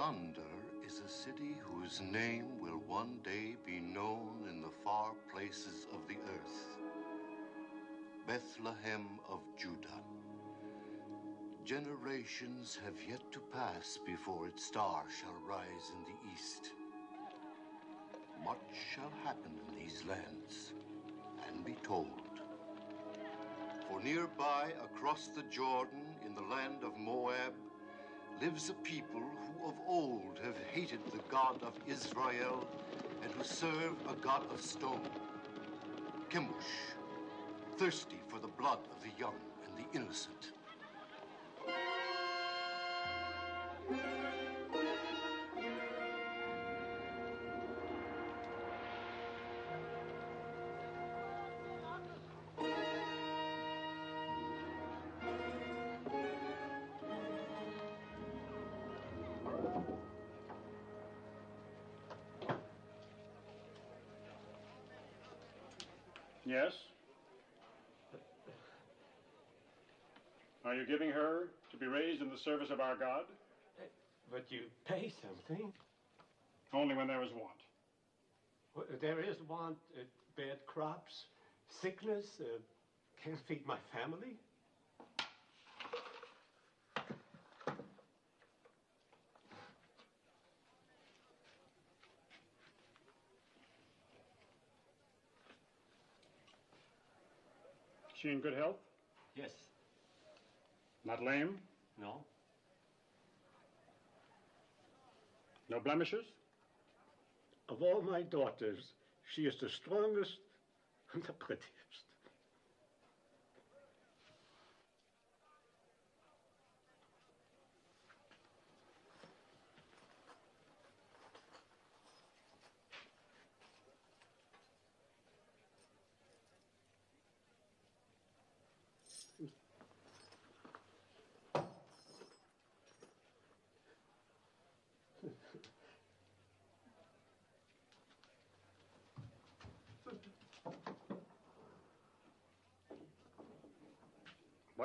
Yonder is a city whose name will one day be known in the far places of the earth. Bethlehem of Judah. Generations have yet to pass before its star shall rise in the east. Much shall happen in these lands and be told. For nearby, across the Jordan, in the land of Moab, lives a people of old have hated the God of Israel and who serve a God of stone. Chemosh, thirsty for the blood of the young and the innocent. In the service of our God? But you pay something. Only when there is want. Well, There is want, uh, bad crops, sickness, uh, can't feed my family. She in good health? Yes. Not lame? No? No blemishes? Of all my daughters, she is the strongest and the prettiest.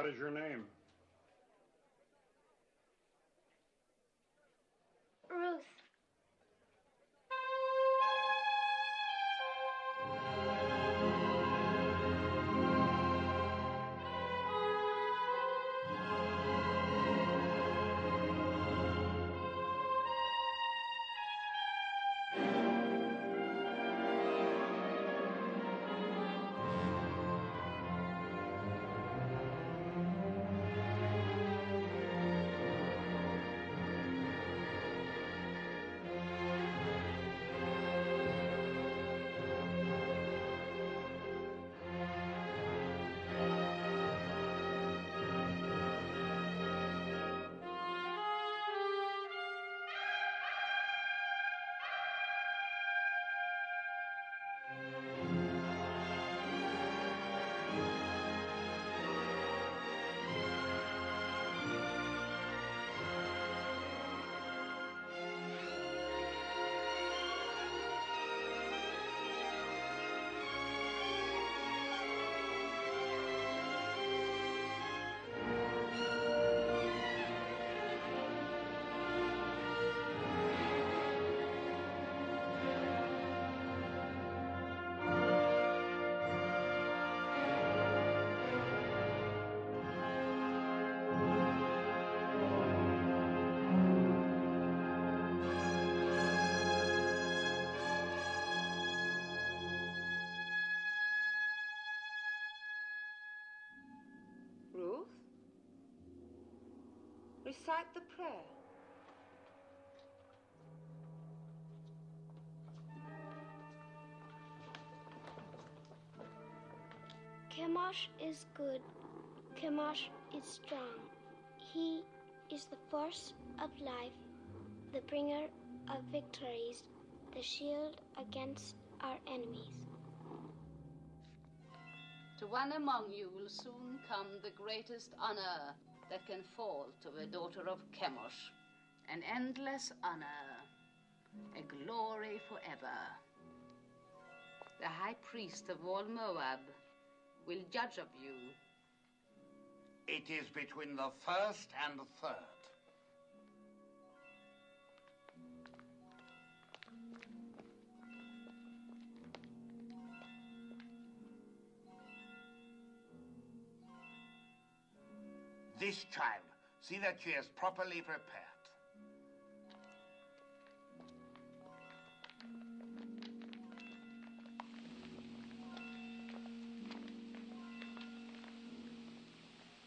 What is your name? Recite the prayer. Chemosh is good. Chemosh is strong. He is the force of life, the bringer of victories, the shield against our enemies. To one among you will soon come the greatest honor that can fall to the daughter of Chemosh. An endless honor, a glory forever. The high priest of all Moab will judge of you. It is between the first and the third. This child. See that she is properly prepared.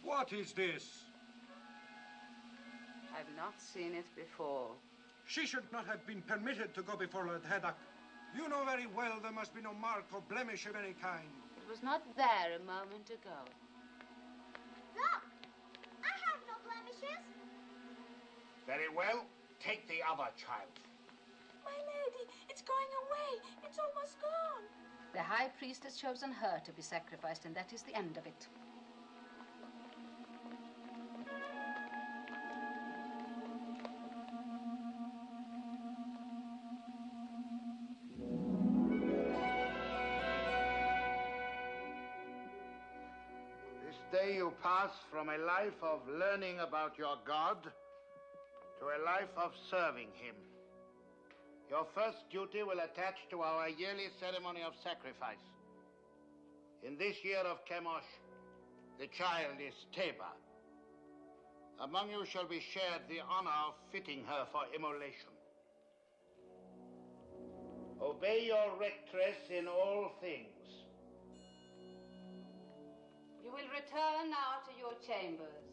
What is this? I've not seen it before. She should not have been permitted to go before Lord Hedak. You know very well there must be no mark or blemish of any kind. It was not there a moment ago. Very well. Take the other child. My lady, it's going away. It's almost gone. The high priest has chosen her to be sacrificed, and that is the end of it. This day you pass from a life of learning about your God to a life of serving him. Your first duty will attach to our yearly ceremony of sacrifice. In this year of Chemosh, the child is Teba. Among you shall be shared the honor of fitting her for immolation. Obey your rectress in all things. You will return now to your chambers.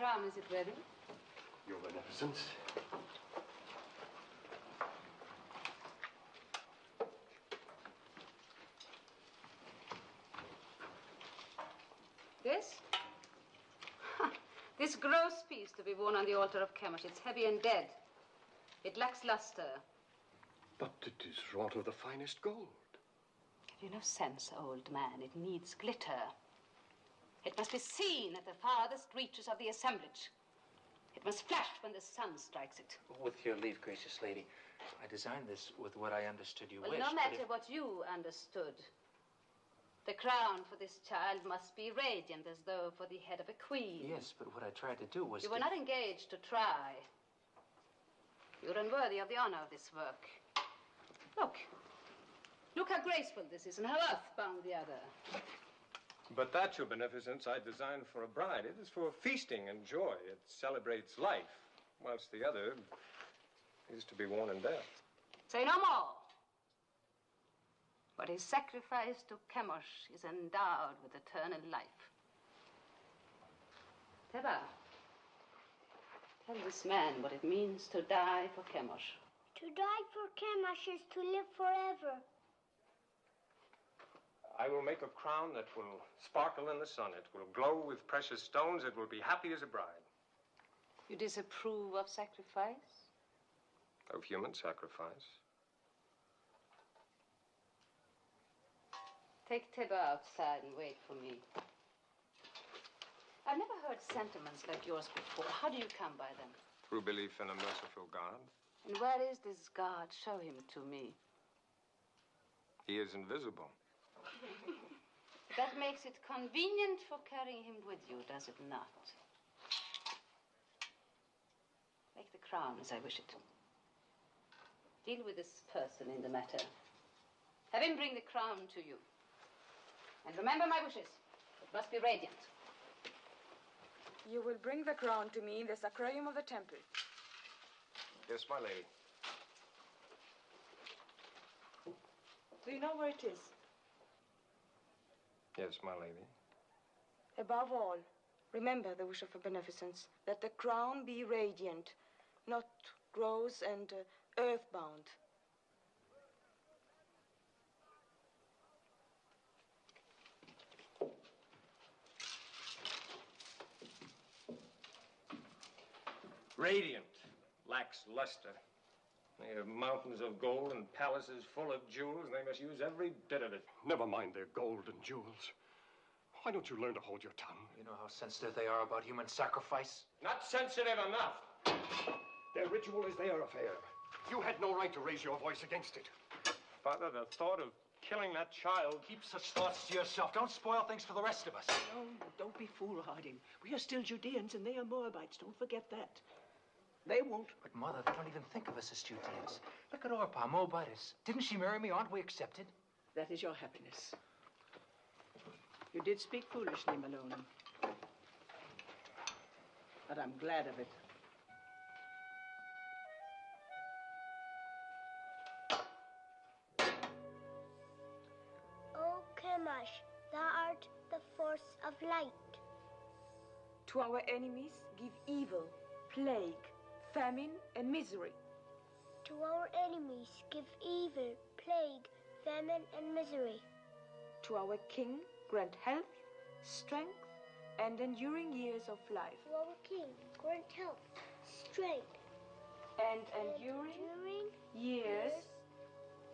Crown, is it ready? Your Beneficence. This? this gross piece to be worn on the altar of Chemosh. It's heavy and dead. It lacks luster. But it is wrought of the finest gold. Have you no sense, old man? It needs glitter. It must be seen at the farthest reaches of the assemblage. It must flash when the sun strikes it. With your leave, gracious lady, I designed this with what I understood you Well, wished. no matter if- what you understood. The crown for this child must be radiant as though for the head of a queen. Yes, but what I tried to do was You to... were not engaged to try. You're unworthy of the honor of this work. Look. Look how graceful this is and how earthbound the other. But that, your beneficence, I designed for a bride. It is for feasting and joy. It celebrates life, whilst the other is to be worn in death. Say no more. What is sacrificed to Chemosh is endowed with eternal life. Teba, tell this man what it means to die for Chemosh. To die for Chemosh is to live forever. I will make a crown that will sparkle in the sun. It will glow with precious stones. It will be happy as a bride. You disapprove of sacrifice? Of human sacrifice. Take Teba outside and wait for me. I've never heard sentiments like yours before. How do you come by them? Through belief in a merciful God. And where is this God? Show him to me. He is invisible. That makes it convenient for carrying him with you, does it not? Make the crown as I wish it. Deal with this person in the matter. Have him bring the crown to you. And remember my wishes. It must be radiant. You will bring the crown to me in the sacrarium of the temple. Yes, my lady. Do you know where it is? Yes, my lady. Above all, remember the wish of her beneficence that the crown be radiant, not gross and uh, earthbound. Radiant, lacks luster. They have mountains of gold and palaces full of jewels, and they must use every bit of it. Never mind their gold and jewels. Why don't you learn to hold your tongue? You know how sensitive they are about human sacrifice? Not sensitive enough. Their ritual is their affair. You had no right to raise your voice against it. Father, the thought of killing that child. Keep such thoughts to yourself. Don't spoil things for the rest of us. No, don't be foolhardy. We are still Judeans and they are Moabites. Don't forget that. They won't. But, Mother, they don't even think of us as Judeans. Look at Orpah, Moabitess. Didn't she marry me? Aren't we accepted? That is your happiness. You did speak foolishly, Maloney. But I'm glad of it. Oh, o Chemosh, thou art the force of light. To our enemies, give evil, plague, famine, and misery. To our enemies, give evil, plague, famine, and misery. To our king, grant health, strength, and enduring years of life. To our king, grant health, strength, And enduring enduring years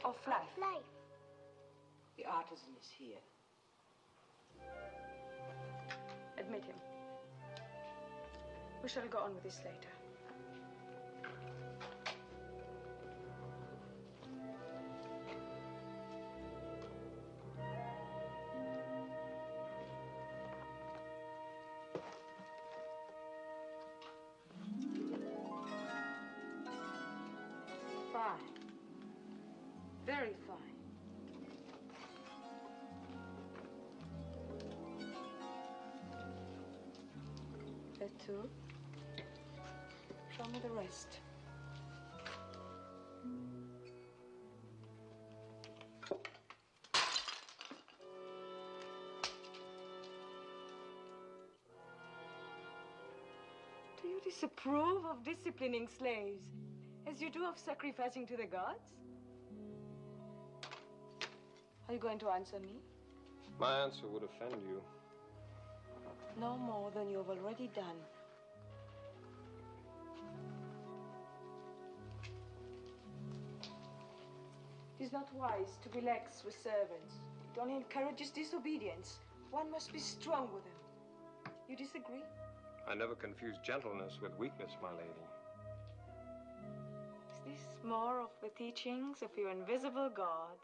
of life. life. The artisan is here. Admit him. We shall go on with this later. Show me the rest. Do you disapprove of disciplining slaves as you do of sacrificing to the gods? Are you going to answer me? My answer would offend you. No more than you have already done. It is not wise to be lax with servants. It only encourages disobedience. One must be strong with them. You disagree? I never confuse gentleness with weakness, my lady. Is this more of the teachings of your invisible God?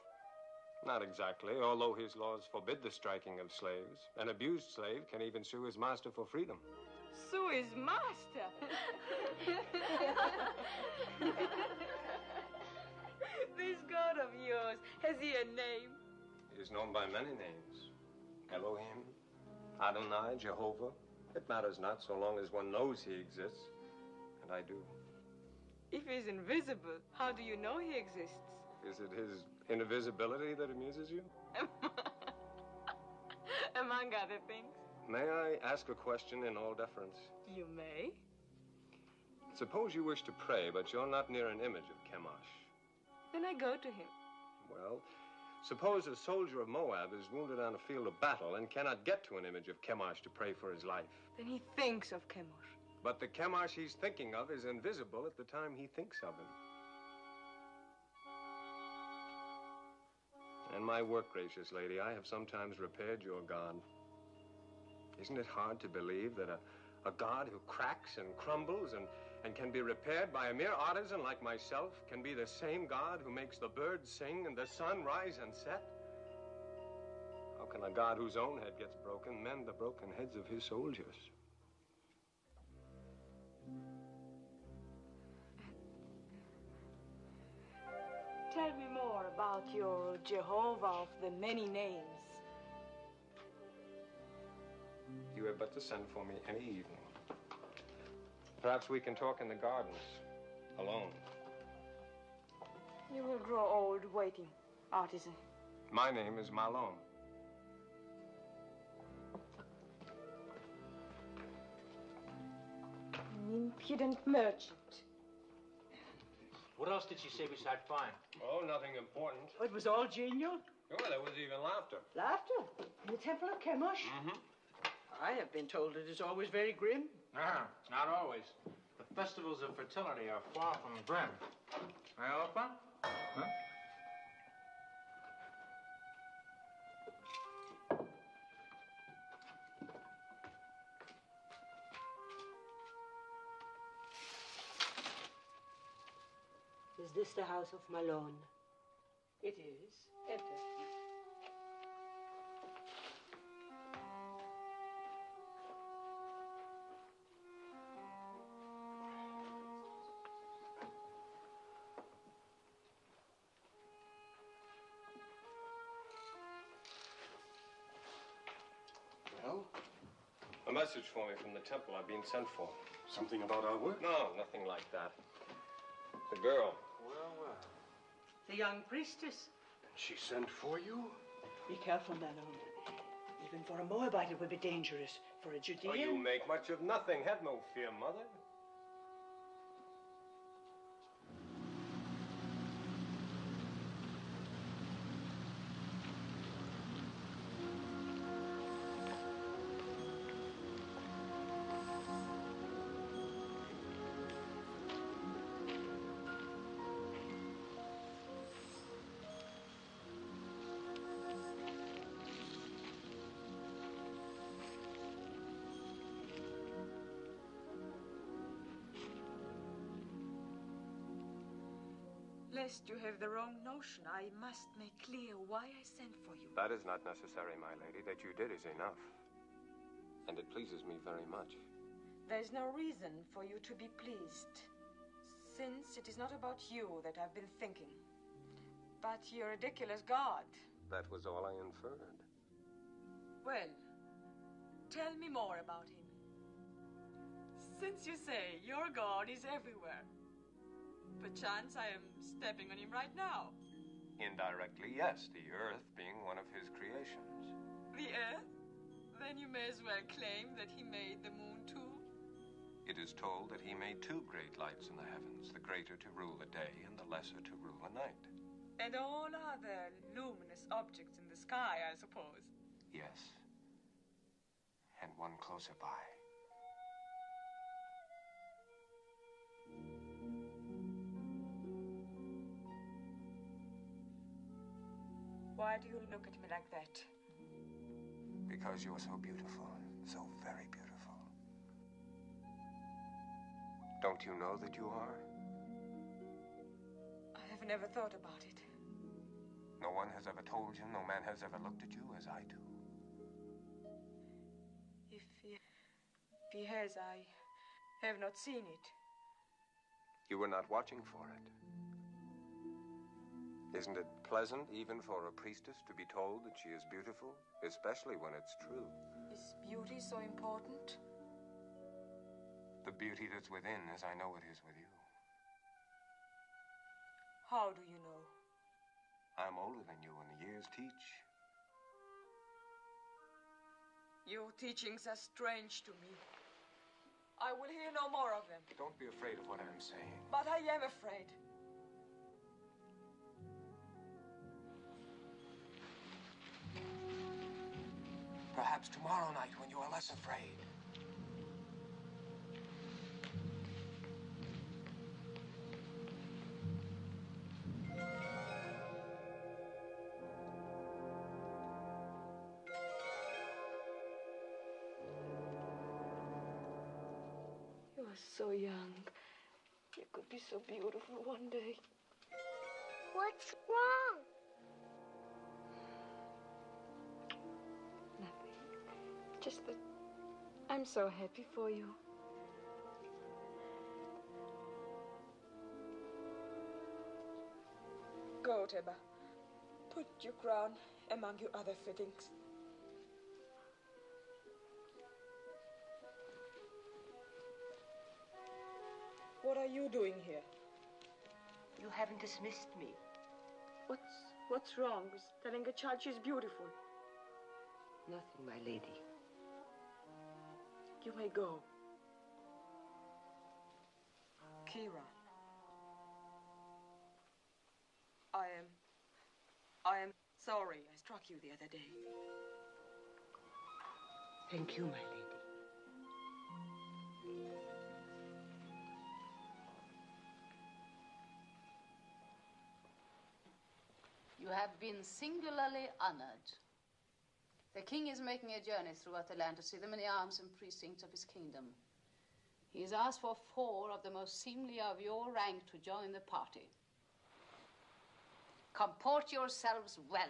Not exactly, although his laws forbid the striking of slaves. An abused slave can even sue his master for freedom. Sue his master. this God of yours, has he a name? He is known by many names Elohim, Adonai, Jehovah. It matters not so long as one knows he exists. And I do. If he's invisible, how do you know he exists? Is it his invisibility that amuses you? Among other things. May I ask a question in all deference? You may. Suppose you wish to pray, but you're not near an image of Chemosh. Then I go to him. Well, suppose a soldier of Moab is wounded on a field of battle and cannot get to an image of Chemosh to pray for his life. Then he thinks of Chemosh. But the Chemosh he's thinking of is invisible at the time he thinks of him. In my work, gracious lady, I have sometimes repaired your God. Isn't it hard to believe that a, a God who cracks and crumbles and, and can be repaired by a mere artisan like myself can be the same God who makes the birds sing and the sun rise and set? How can a God whose own head gets broken mend the broken heads of his soldiers? Tell me more about your Jehovah of the many names. You had but to send for me any evening. Perhaps we can talk in the gardens, alone. You will grow old waiting, artisan. My name is Mahlon. An impudent merchant. What else did she say beside fine? Oh, nothing important. It was all genial. Oh, there was even laughter. Laughter in the temple of Chemosh. Mm-hmm. I have been told it is always very grim. Ah, not always. The festivals of fertility are far from grim. Orpah? Huh? Is this the house of Mahlon? It is. Enter. Well? A message for me from the temple I've been sent for. Something about our work? No, nothing like that. The girl. Well, well. The young priestess. And She sent for you? Be careful, Mahlon. Even for a Moabite, it would be dangerous. For a Judean. Oh, you make much of nothing. Have no fear, mother. Lest you have the wrong notion, I must make clear why I sent for you. That is not necessary, my lady. That you did is enough. And it pleases me very much. There's no reason for you to be pleased, since it is not about you that I've been thinking, but your ridiculous God. That was all I inferred. Well, tell me more about him. Since you say your God is everywhere, perchance I am stepping on him right now. Indirectly, yes, the earth being one of his creations. The earth? Then you may as well claim that he made the moon too. It is told that he made two great lights in the heavens, the greater to rule the day and the lesser to rule the night. And all other luminous objects in the sky, I suppose. Yes. And one closer by. Why do you look at me like that? Because you're so beautiful, so very beautiful. Don't you know that you are? I have never thought about it. No one has ever told you, no man has ever looked at you as I do. If he, if he has, I have not seen it. You were not watching for it. Isn't it pleasant, even for a priestess, to be told that she is beautiful, especially when it's true? Is beauty so important? The beauty that's within, as I know it is with you. How do you know? I'm older than you, and the years teach. Your teachings are strange to me. I will hear no more of them. Don't be afraid of what I'm saying. But I am afraid. Perhaps tomorrow night when you are less afraid. You are so young. You could be so beautiful one day. What's wrong? Just that I'm so happy for you. Go, Teba. Put your crown among your other fittings. What are you doing here? You haven't dismissed me. What's what's wrong with telling a child she's beautiful? Nothing, my lady. You may go. Kira. I am. I am sorry I struck you the other day. Thank you, my lady. You have been singularly honored. The king is making a journey throughout the land to see the many arms and precincts of his kingdom. He has asked for four of the most seemly of your rank to join the party. Comport yourselves well.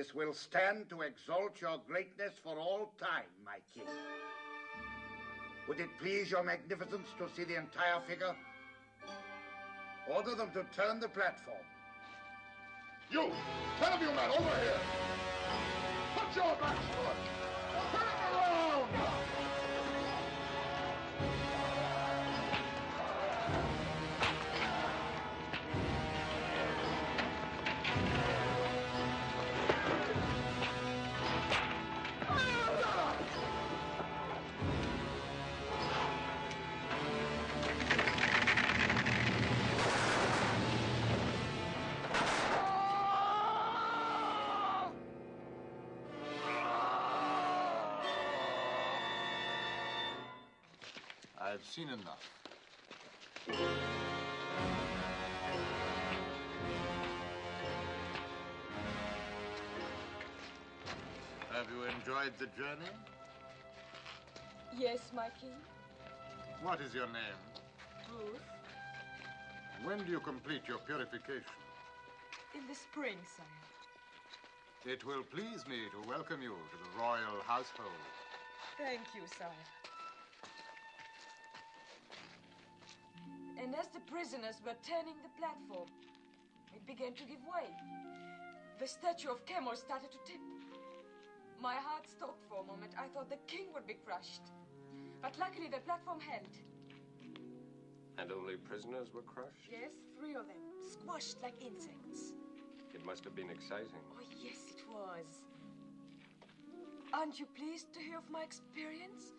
This will stand to exalt your greatness for all time, my king. Would it please your magnificence to see the entire figure? Order them to turn the platform. You! Ten of you men, over here! Put your backs it! Seen enough. Have you enjoyed the journey? Yes, my king. What is your name? Ruth. When do you complete your purification? In the spring, sire. It will please me to welcome you to the royal household. Thank you, sire. And as the prisoners were turning the platform, it began to give way. The statue of Chemosh started to tip. My heart stopped for a moment. I thought the king would be crushed. But luckily, the platform held. And only prisoners were crushed? Yes, three of them, squashed like insects. It must have been exciting. Oh, yes, it was. Aren't you pleased to hear of my experience?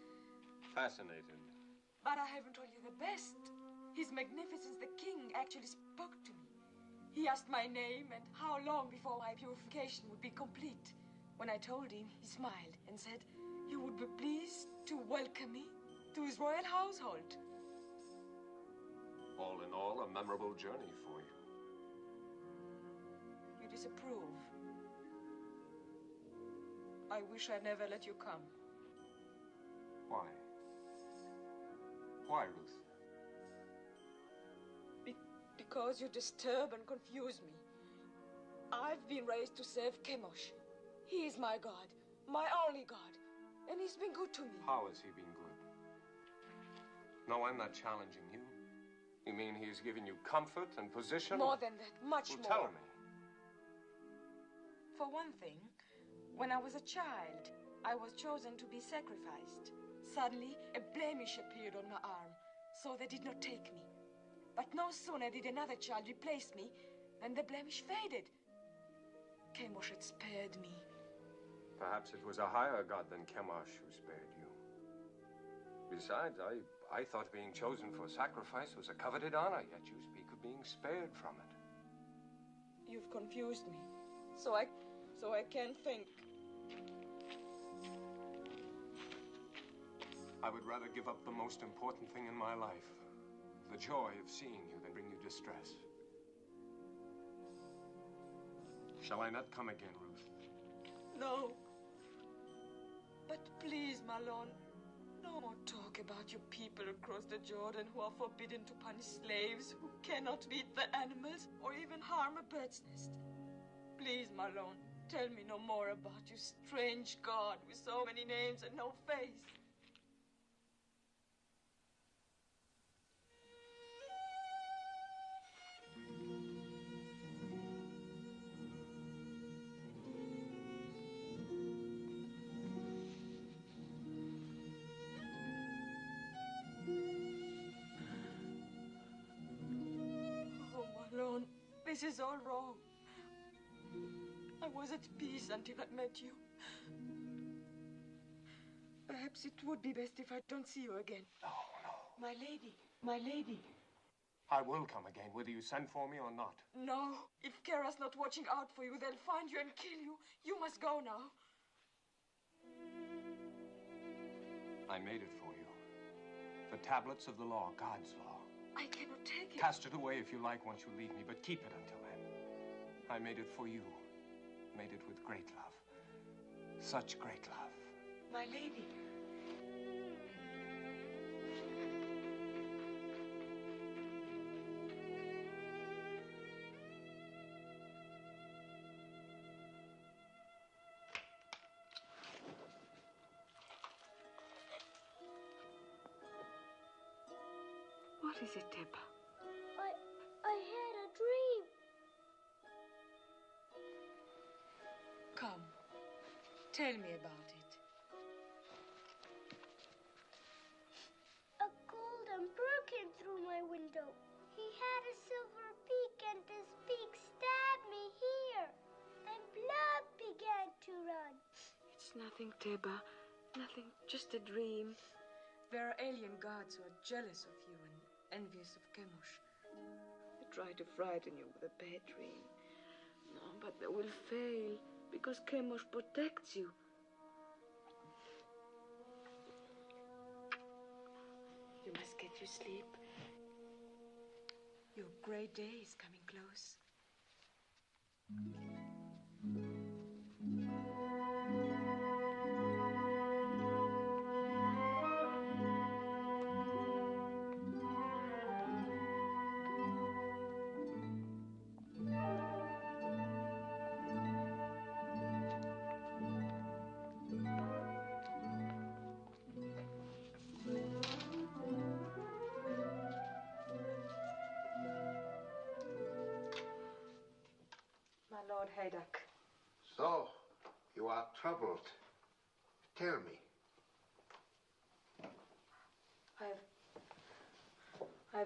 Fascinated. But I haven't told you the best. His Magnificence the King actually spoke to me. He asked my name and how long before my purification would be complete. When I told him, he smiled and said he would be pleased to welcome me to his royal household. All in all, a memorable journey for you. You disapprove. I wish I never let you come. Why? Why, Ruth? Be- because you disturb and confuse me. I've been raised to serve Chemosh. He is my God, my only God, and he's been good to me. How has he been good? No, I'm not challenging you. You mean he's given you comfort and position? More than that, much well, more. tell me. For one thing, when I was a child, I was chosen to be sacrificed. Suddenly, a blemish appeared on my arm, so they did not take me. But no sooner did another child replace me than the blemish faded. Chemosh had spared me. Perhaps it was a higher god than Chemosh who spared you. Besides, I, I thought being chosen for sacrifice was a coveted honor, yet you speak of being spared from it. You've confused me, so I, so I can't think. I would rather give up the most important thing in my life the joy of seeing you than bring you distress. Shall I not come again, Ruth? No. But please, Mahlon, no more talk about your people across the Jordan who are forbidden to punish slaves, who cannot beat the animals or even harm a bird's nest. Please, Mahlon, tell me no more about your strange God with so many names and no face. This is all wrong. I was at peace until I met you. Perhaps it would be best if I don't see you again. No, no. My lady, my lady. I will come again, whether you send for me or not. No, if Kara's not watching out for you, they'll find you and kill you. You must go now. I made it for you. The tablets of the law, God's law. I cannot take it. Cast it away if you like once you leave me, but keep it until then. I made it for you. Made it with great love. Such great love. My lady. What is it, Teba? I, I had a dream. Come, tell me about it. A golden bird came through my window. He had a silver beak, and this beak stabbed me here. And blood began to run. It's nothing, Teba. Nothing, just a dream. There are alien gods who are jealous of you and envious of Chemosh. They try to frighten you with a bad dream. No, but they will fail because Chemosh protects you. You must get your sleep. Your great day is coming close.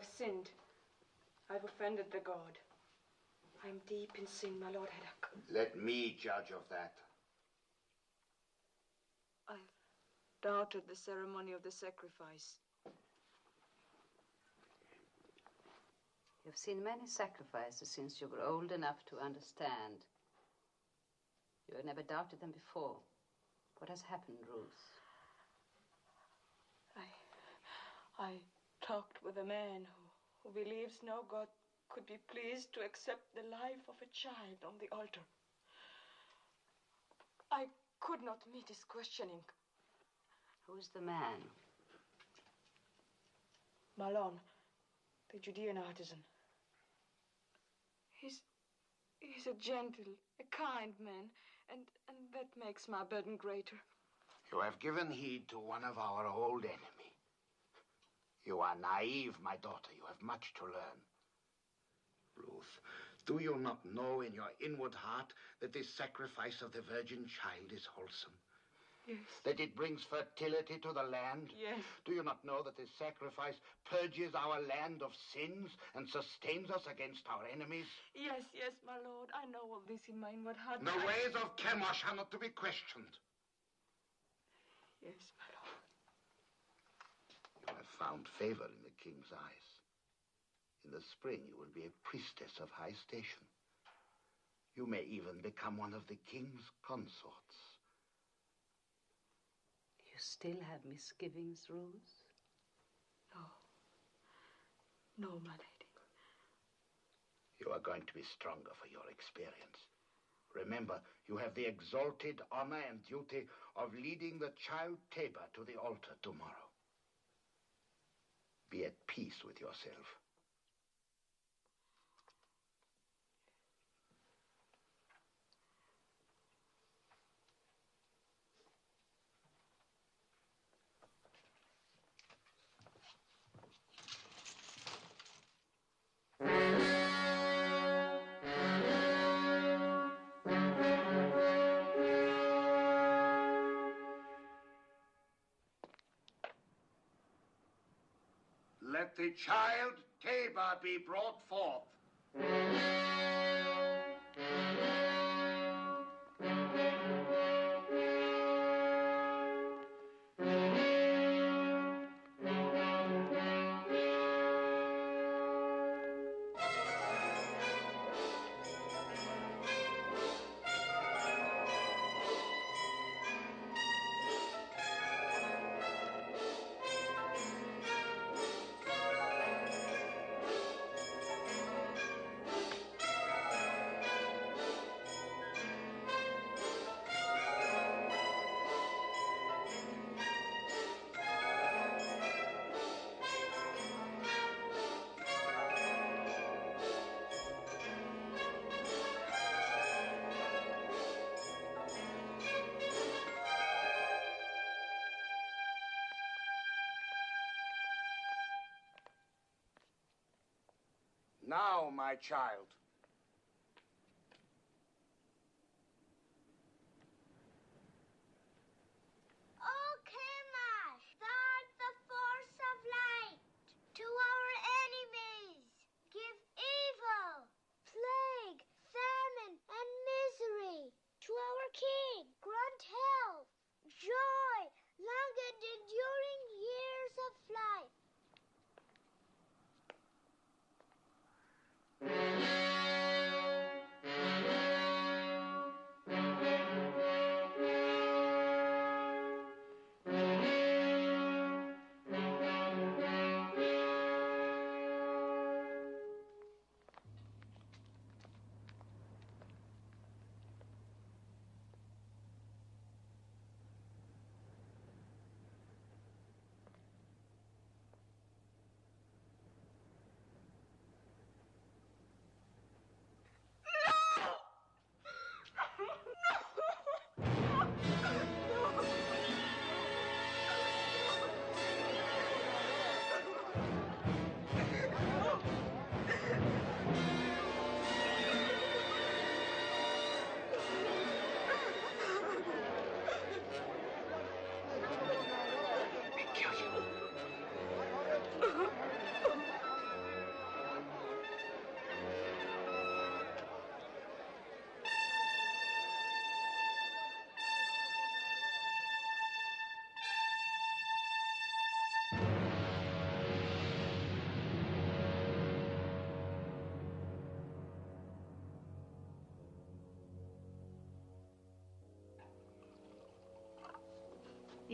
I've sinned. I've offended the god. I'm deep in sin, my Lord Hedak. Let me judge of that. I've doubted the ceremony of the sacrifice. You've seen many sacrifices since you were old enough to understand. You have never doubted them before. What has happened, Ruth? I. I talked with a man who, who believes no God could be pleased to accept the life of a child on the altar. I could not meet his questioning. Who's the man? Mahlon, the Judean artisan. He's. he's a gentle, a kind man, and, and that makes my burden greater. You have given heed to one of our old enemy. You are naive, my daughter. You have much to learn. Ruth, do you not know in your inward heart that this sacrifice of the virgin child is wholesome? Yes. That it brings fertility to the land? Yes. Do you not know that this sacrifice purges our land of sins and sustains us against our enemies? Yes, yes, my lord. I know all this in my inward heart. The I- ways of Chemosh are not to be questioned. Yes, my lord. You have found favor in the king's eyes. In the spring, you will be a priestess of high station. You may even become one of the king's consorts. You still have misgivings, Ruth? No. No, my lady. You are going to be stronger for your experience. Remember, you have the exalted honor and duty of leading the child Tabor to the altar tomorrow. Be at peace with yourself. The child Tabor be brought forth.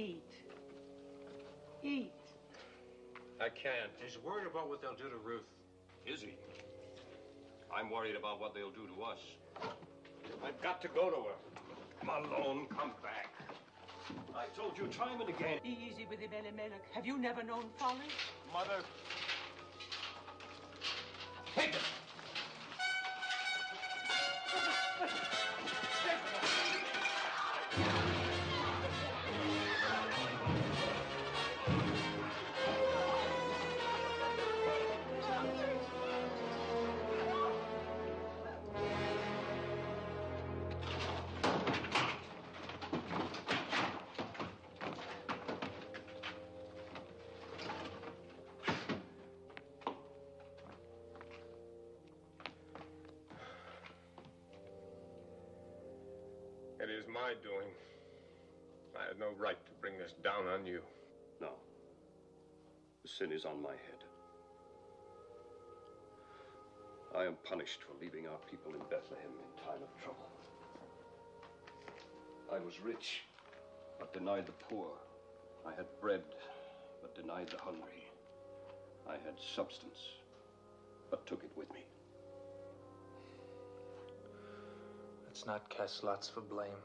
Eat. Eat. I can't. He's worried about what they'll do to Ruth. Is he? I'm worried about what they'll do to us. I've got to go to her. Mahlon, come back. I told you time and again. Be Easy with him, Elimelech. Have you never known folly? Mother. Take it! It punished for leaving our people in Bethlehem in time of trouble. I was rich, but denied the poor. I had bread, but denied the hungry. I had substance, but took it with me. Let's not cast lots for blame.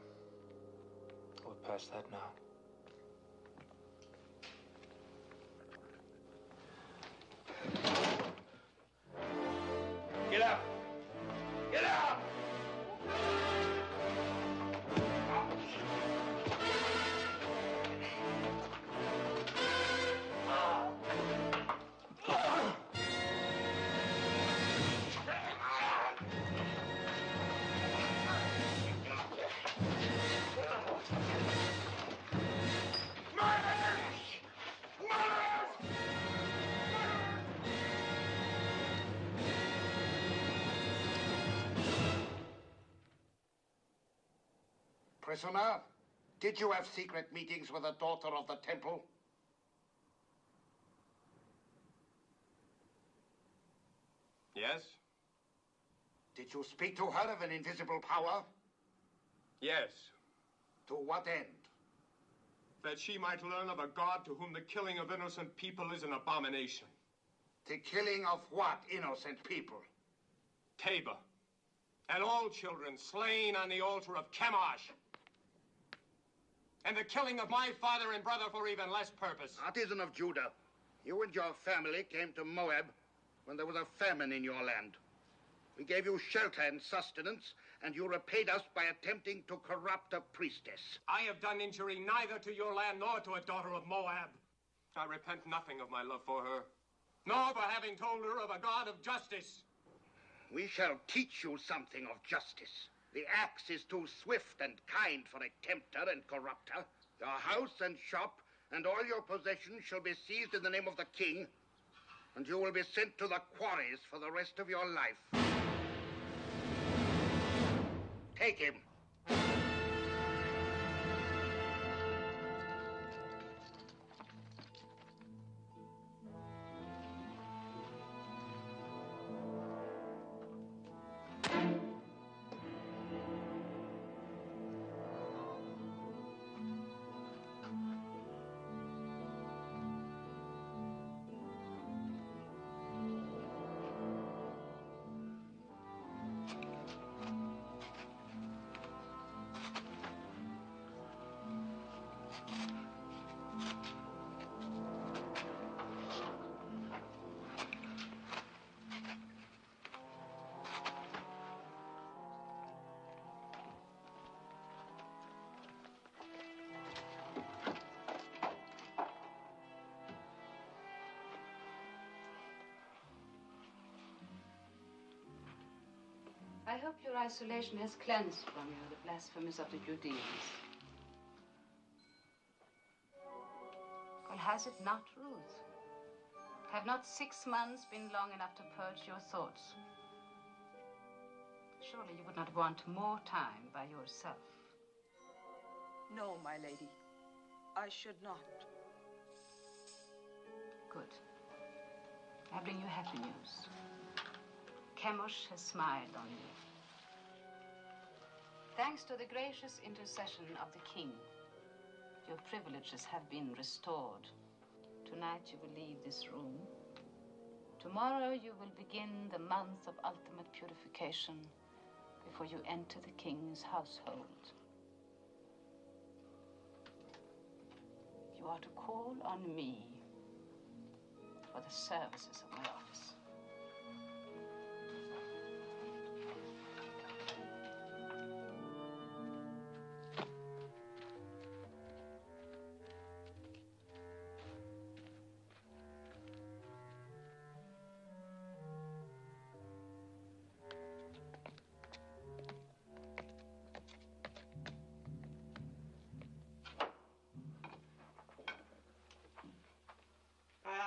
We're past that now. Prisoner, did you have secret meetings with the daughter of the temple? Yes? Did you speak to her of an invisible power? Yes. To what end? That she might learn of a God to whom the killing of innocent people is an abomination. The killing of what innocent people? Tabor. And all children slain on the altar of Chemosh. And the killing of my father and brother for even less purpose. Artisan of Judah, you and your family came to Moab when there was a famine in your land. We gave you shelter and sustenance, and you repaid us by attempting to corrupt a priestess. I have done injury neither to your land nor to a daughter of Moab. I repent nothing of my love for her, nor for having told her of a God of justice. we shall teach you something of justice. The axe is too swift and kind for a tempter and corrupter. Your house and shop and all your possessions shall be seized in the name of the king, and you will be sent to the quarries for the rest of your life. Take him. I hope your isolation has cleansed from you the blasphemies of the Judeans. Well, has it not, Ruth? Have not six months been long enough to purge your thoughts? Surely you would not want more time by yourself. No, my lady. I should not. Good. I bring you happy news. Chemosh has smiled on you. Thanks to the gracious intercession of the king, your privileges have been restored. Tonight you will leave this room. Tomorrow you will begin the month of ultimate purification before you enter the king's household. You are to call on me for the services of my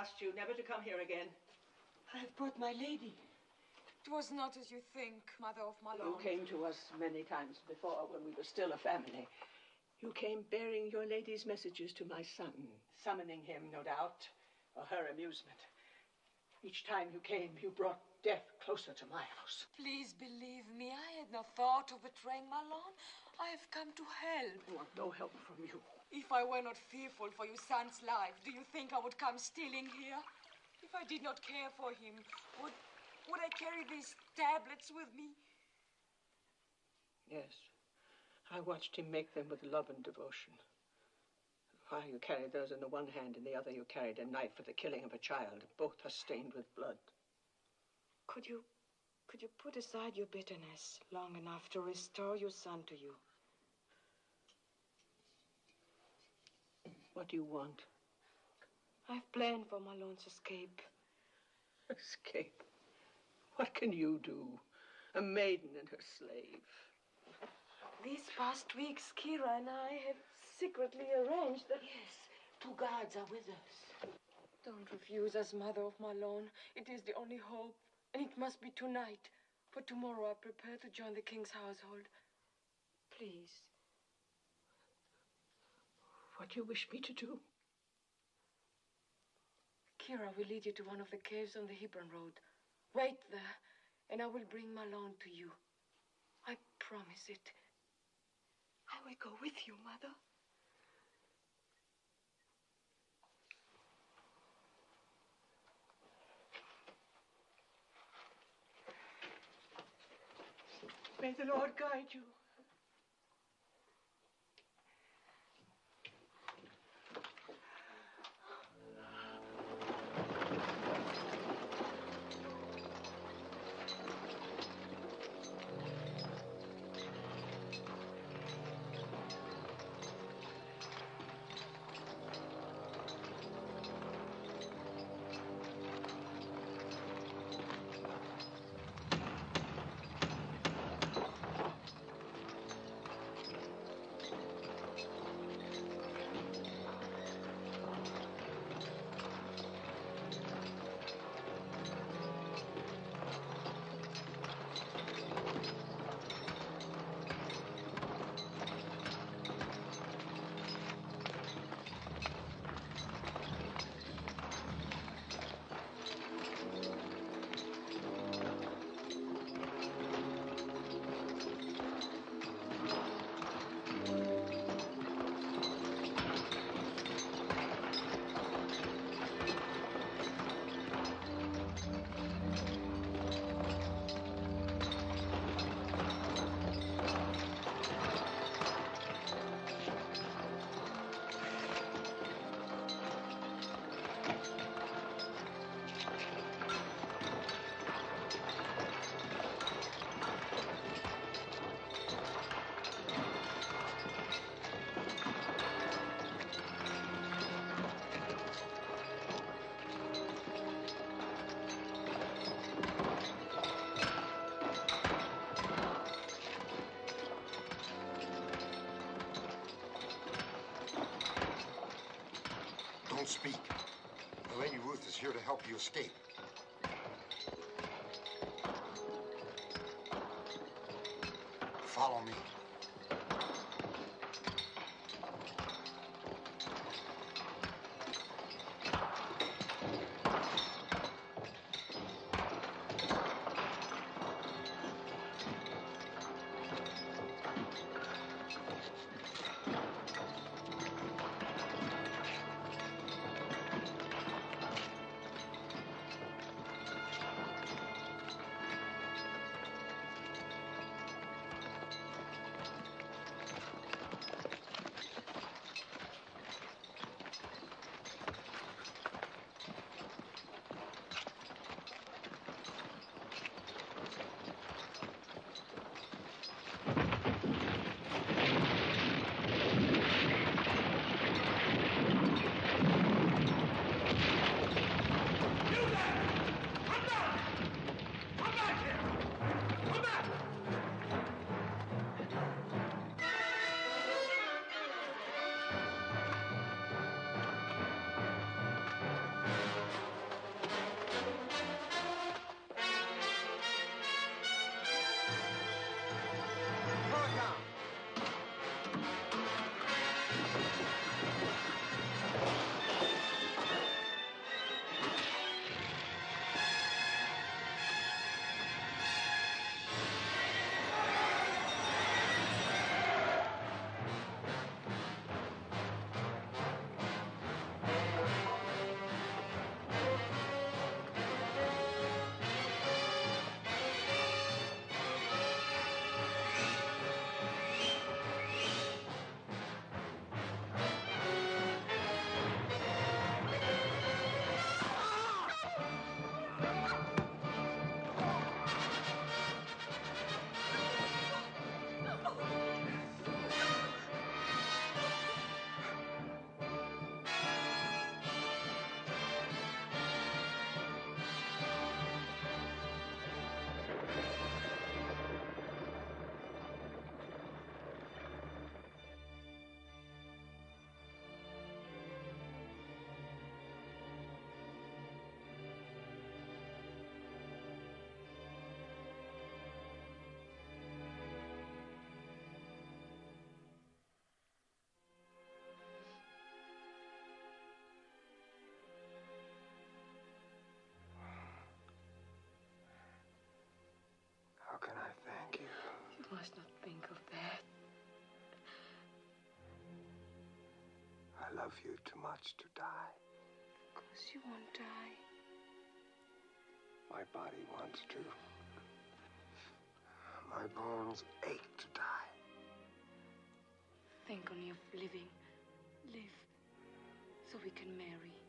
asked you never to come here again. I've brought my lady. It was not as you think, Mother of Mahlon. You came to us many times before when we were still a family. You came bearing your lady's messages to my son, summoning him, no doubt, for her amusement. Each time you came, you brought death closer to my house. Please believe me, I had no thought of betraying Mahlon. I have come to help. I want no help from you. If I were not fearful for your son's life, do you think I would come stealing here? If I did not care for him, would, would I carry these tablets with me? Yes. I watched him make them with love and devotion. While you carried those in the one hand, in the other you carried a knife for the killing of a child. Both are stained with blood. Could you, could you put aside your bitterness long enough to restore your son to you? What do you want? I've planned for Mahlon's escape. Escape? What can you do? A maiden and her slave. These past weeks, Kira and I have secretly arranged that. Yes, two guards are with us. Don't refuse us, Mother of Mahlon. It is the only hope, and it must be tonight. For tomorrow I prepare to join the king's household. Please. What do you wish me to do? Kira will lead you to one of the caves on the Hebron Road. Wait there, and I will bring Mahlon to you. I promise it. I will go with you, Mother. May the Lord guide you. Speak. Lady Ruth is here to help you escape. Love you too much to die. Of course you won't die. My body wants to. My bones ache to die. Think only of living. Live so we can marry.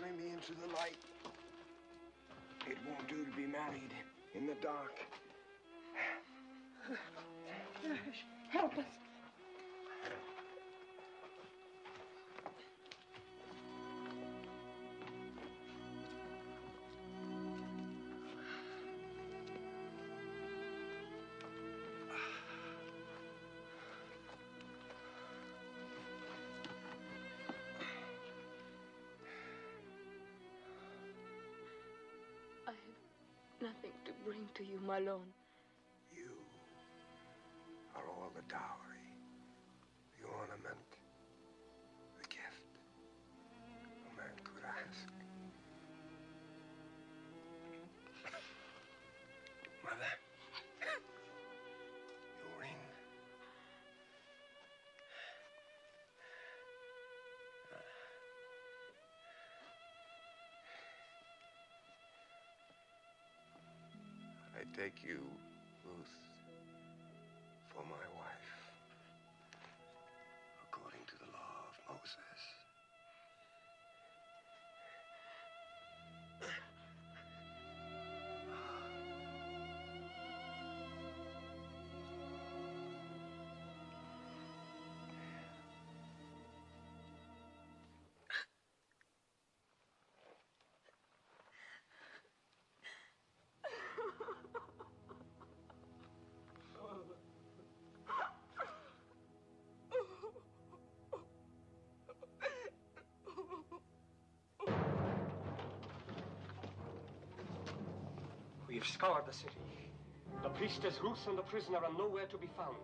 Carry me into the light. It won't do to be married in the dark. Help us. Nothing to bring to you, Mahlon. Take you, We've scoured the city. The priestess Ruth and the prisoner are nowhere to be found.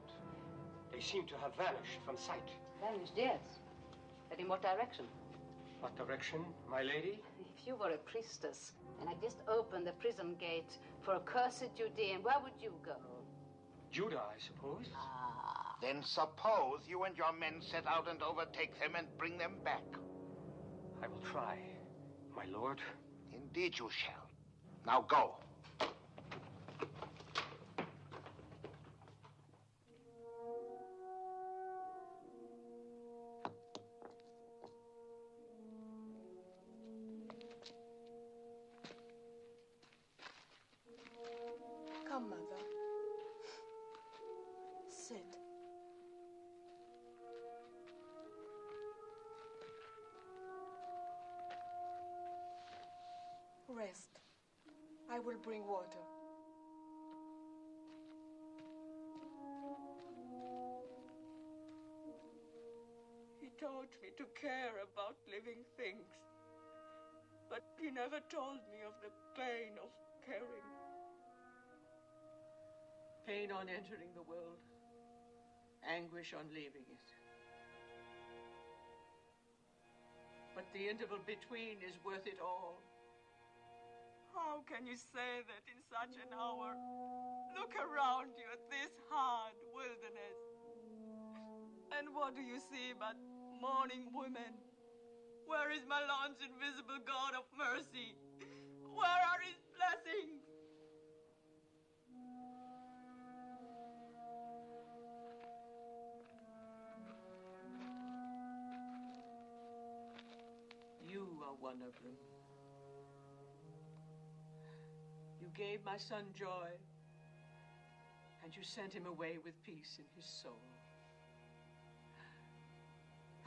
They seem to have vanished from sight. Vanished, yes. But in what direction? What direction, my lady? If you were a priestess and I just opened the prison gate for a cursed Judean, where would you go? Judah, I suppose. Ah. Then suppose you and your men set out and overtake them and bring them back. I will try, my lord. Indeed you shall. Now go. Bring water. He taught me to care about living things, but he never told me of the pain of caring. Pain on entering the world, anguish on leaving it. But the interval between is worth it all. How can you say that in such an hour? Look around you at this hard wilderness. And what do you see but mourning women? Where is my Lord's invisible God of mercy? Where are his blessings? You are one of them. Gave my son joy, and you sent him away with peace in his soul.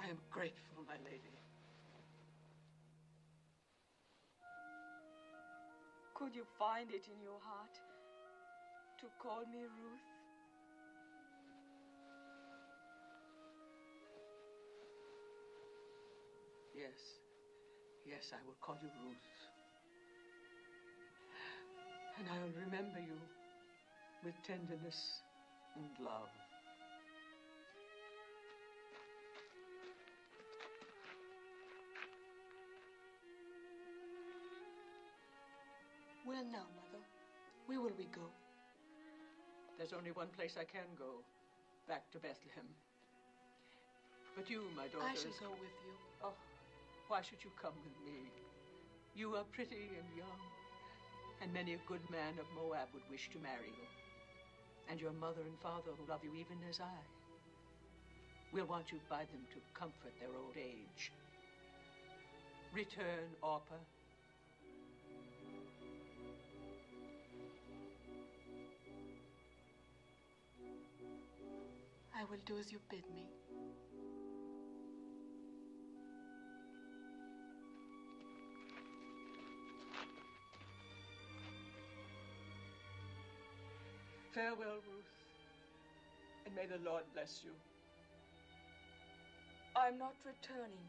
I am grateful, my lady. Could you find it in your heart to call me Ruth? Yes, yes, I will call you Ruth. And I will remember you with tenderness and love. Well, now, Mother, where will we go? There's only one place I can go back to Bethlehem. But you, my daughter. I shall go with you. Oh, why should you come with me? You are pretty and young, and many a good man of Moab would wish to marry you. And your mother and father who love you even as I. We'll want you by them to comfort their old age. Return, Orpah. I will do as you bid me. Farewell, Ruth, and may the Lord bless you. I'm not returning.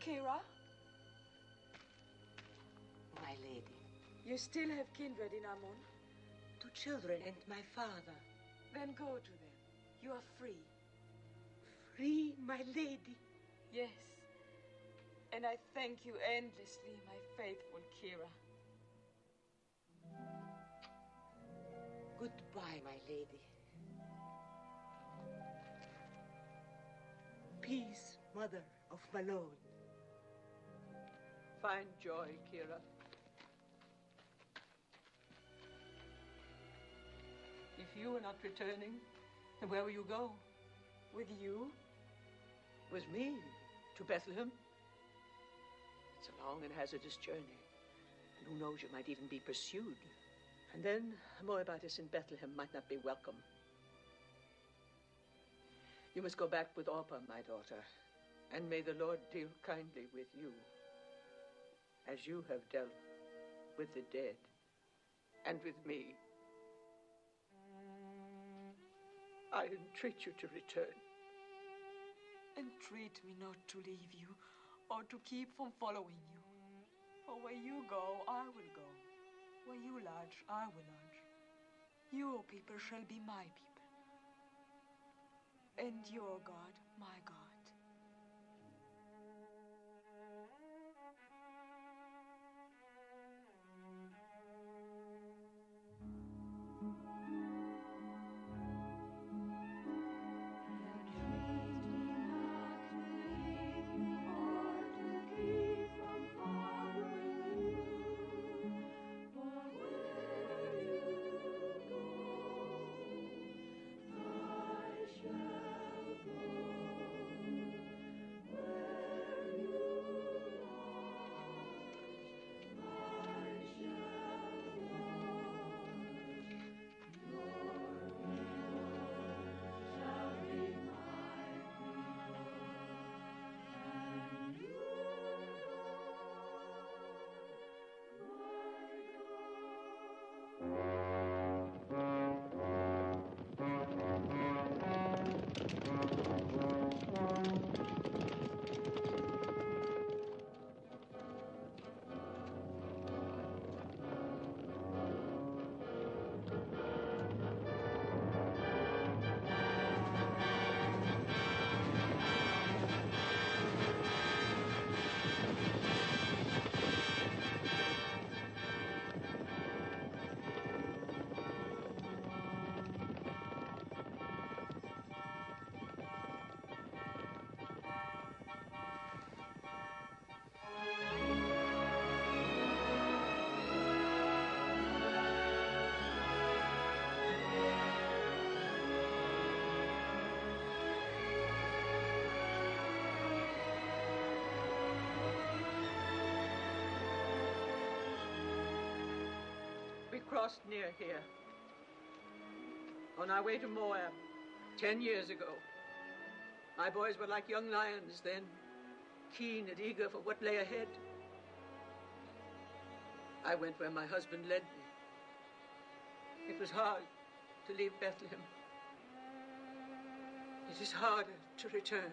Kira, My lady, you still have kindred in Ammon? two children and my father. Then go to them. You are free. Free, my lady. Yes. And I thank you endlessly, my faithful Kira. Goodbye, my lady. Peace, mother of Mahlon. Find joy, Kira. If you are not returning, then where will you go? With you? With me? To Bethlehem? It's a long and hazardous journey. And who knows, you might even be pursued. And then Moabitess in Bethlehem might not be welcome. You must go back with Orpah, my daughter, and may the Lord deal kindly with you, as you have dealt with the dead and with me. I entreat you to return. Entreat me not to leave you or to keep from following you. For where you go, I will go. Where you lodge, I will lodge. Your people shall be my people. And your God, my God. Near here. On our way to Moab, ten years ago. My boys were like young lions then, keen and eager for what lay ahead. I went where my husband led me. It was hard to leave Bethlehem. It is harder to return.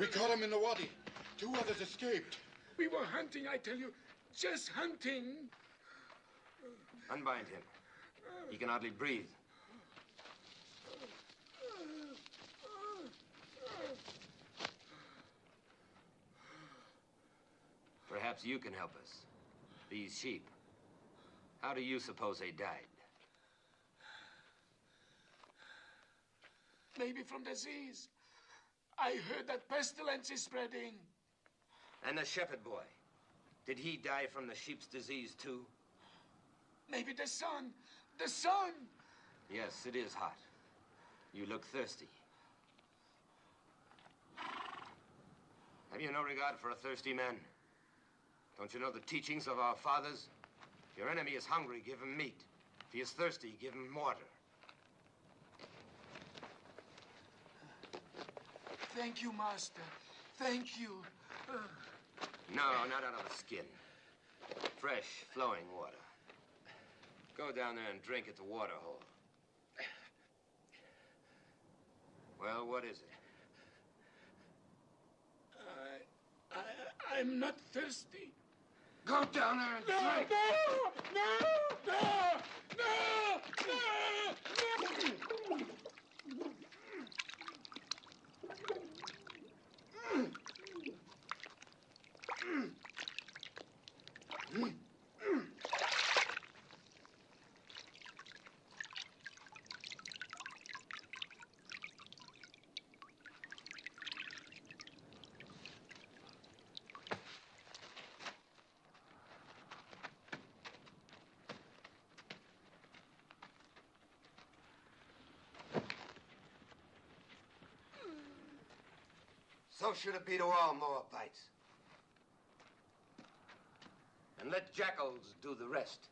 We caught him in the wadi. Two others escaped. We were hunting, I tell you. Just hunting. Unbind him. He can hardly breathe. Perhaps you can help us. These sheep. How do you suppose they died? Maybe from disease. I heard that pestilence is spreading. And the shepherd boy. Did he die from the sheep's disease too? Maybe the sun. The sun! Yes, it is hot. You look thirsty. Have you no regard for a thirsty man? Don't you know the teachings of our fathers? If your enemy is hungry, give him meat. If he is thirsty, give him water. Thank you, Master. Thank you. Uh, No, not out of a skin. Fresh, flowing water. Go down there and drink at the water hole. Well, what is it? I, I, I'm not thirsty. Go down there and no, drink. No, no, no, no, no, should it be to all Moabites. And let jackals do the rest.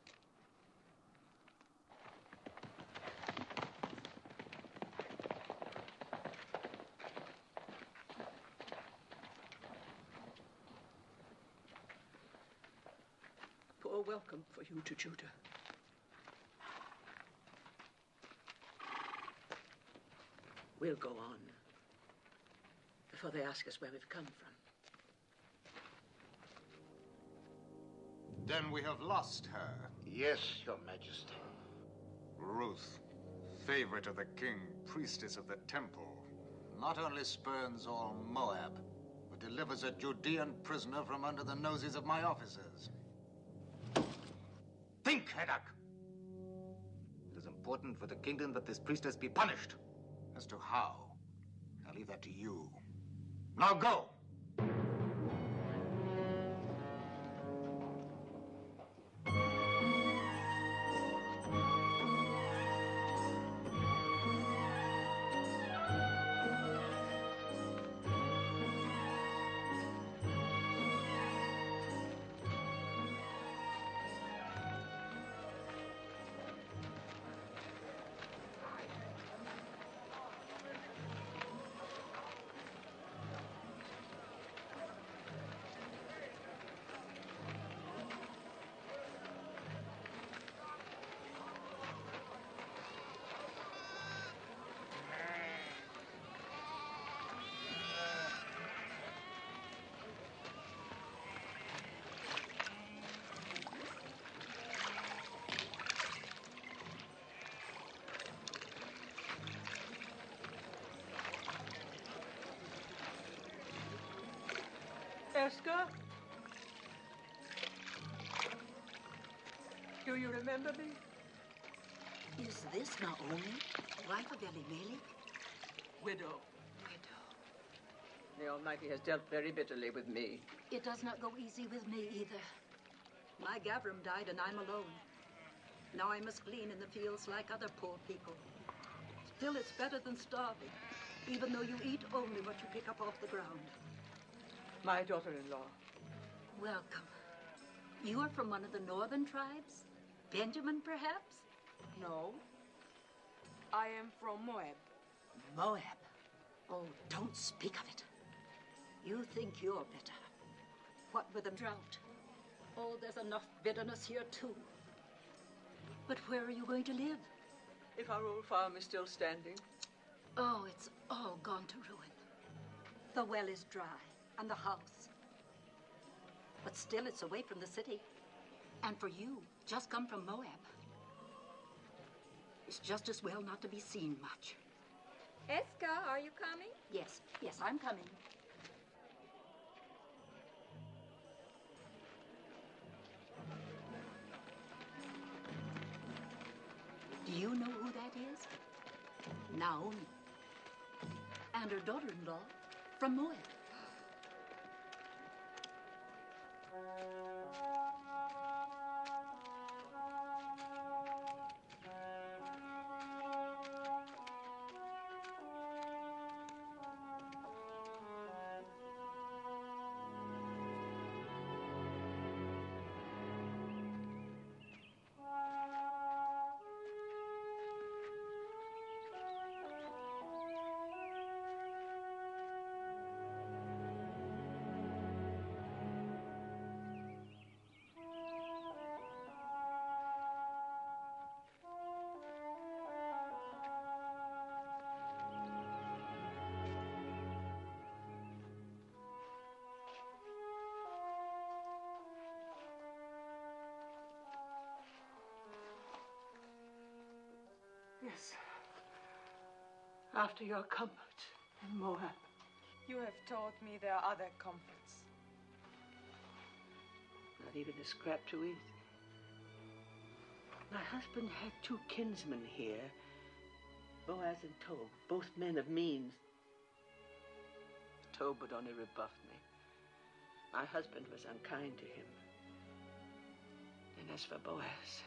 Poor welcome for you to Judah. We'll go on before they ask us where we've come from. Then we have lost her. Yes, Your Majesty. Ruth, favorite of the king, priestess of the temple, not only spurns all Moab, but delivers a Judean prisoner from under the noses of my officers. Think, Hedak! It is important for the kingdom that this priestess be punished. As to how, I'll leave that to you. Now go! Esther? Do you remember me? Is this Naomi, wife of Elimelech? Widow. Widow. The Almighty has dealt very bitterly with me. It does not go easy with me either. My Gavram died and I'm alone. Now I must glean in the fields like other poor people. Still, it's better than starving, even though you eat only what you pick up off the ground. My daughter-in-law. Welcome. You are from one of the northern tribes? Benjamin, perhaps? No. I am from Moab. Moab. Oh, don't speak of it. You think you're better. What with the drought? Oh, there's enough bitterness here, too. But where are you going to live? If our old farm is still standing. Oh, it's all gone to ruin. The well is dry, and the house. But still, it's away from the city. And for you, just come from Moab. It's just as well not to be seen much. Eska, are you coming? Yes, yes, I'm coming. Do you know who that is? Naomi. And her daughter-in-law from Moab. Thank you. Yes. After your comfort in Moab. You have taught me there are other comforts. Not even a scrap to eat. My husband had two kinsmen here, Boaz and Tob, both men of means. Tob would only rebuff me. My husband was unkind to him. And as for Boaz,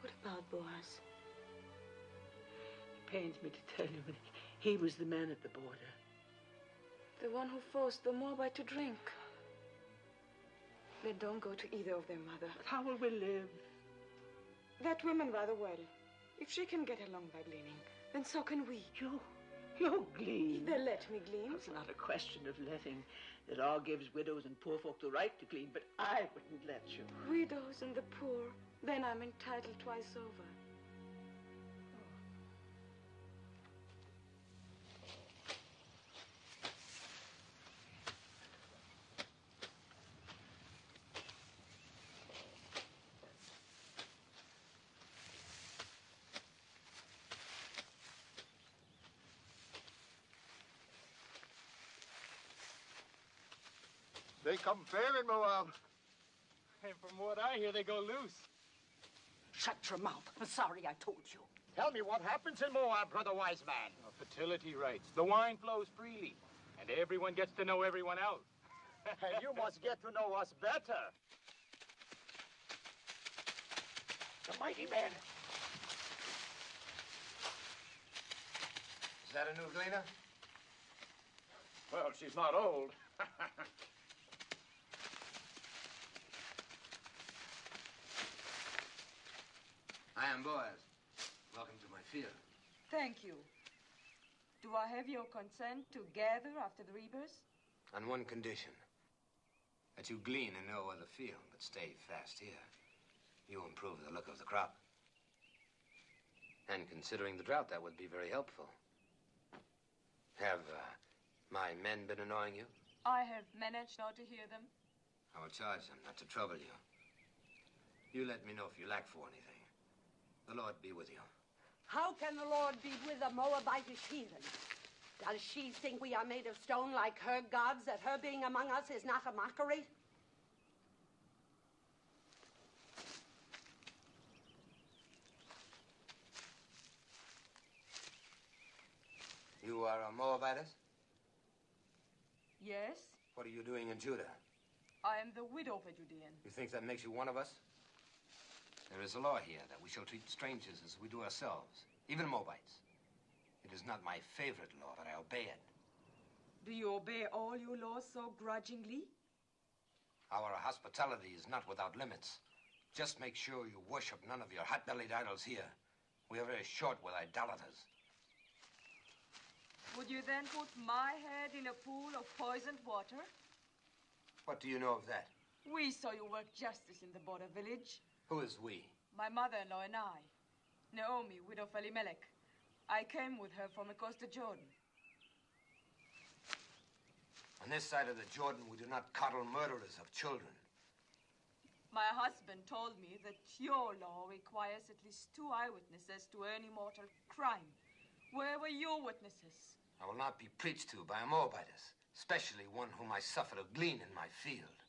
What about Boaz? It pains me to tell you, but he was the man at the border. The one who forced the Moabite to drink. Then don't go to either of them, Mother. But how will we live? That woman rather well. If she can get along by gleaning, then so can we. You, you glean. They'll let me glean. It's not a question of letting. The law gives widows and poor folk the right to glean, but I wouldn't let you. Widows and the poor. Then I'm entitled twice over. They come fair in Moab. And from what I hear, they go loose. Shut your mouth. I'm sorry I told you. Tell me what happens in Moab, brother wise man. Uh, fertility rites. The wine flows freely, and everyone gets to know everyone else. and you must get to know us better. The mighty man. Is that a new gleaner? Well, she's not old. I am Boaz. Welcome to my field. Thank you. Do I have your consent to gather after the reapers? On one condition. That you glean in no other field, but stay fast here. You improve the look of the crop. And considering the drought, that would be very helpful. Have uh, my men been annoying you? I have managed not to hear them. I will charge them not to trouble you. You let me know if you lack for anything. The Lord be with you. How can the Lord be with a Moabitish heathen? Does she think we are made of stone like her gods, that her being among us is not a mockery? You are a Moabitess? Yes, What are you doing in Judah? I am the widow of a Judean. You think that makes you one of us? There is a law here that we shall treat strangers as we do ourselves, even Moabites. It is not my favorite law, but I obey it. Do you obey all your laws so grudgingly? Our hospitality is not without limits. Just make sure you worship none of your hot-bellied idols here. We are very short with idolaters. Would you then put my head in a pool of poisoned water? What do you know of that? We saw you work justice in the border village. Who is we? My mother-in-law and I. Naomi, widow of Elimelech. I came with her from across the Jordan. On this side of the Jordan, we do not coddle murderers of children. My husband told me that your law requires at least two eyewitnesses to any mortal crime. Where were your witnesses? I will not be preached to by a Moabitess, especially one whom I suffer to glean in my field.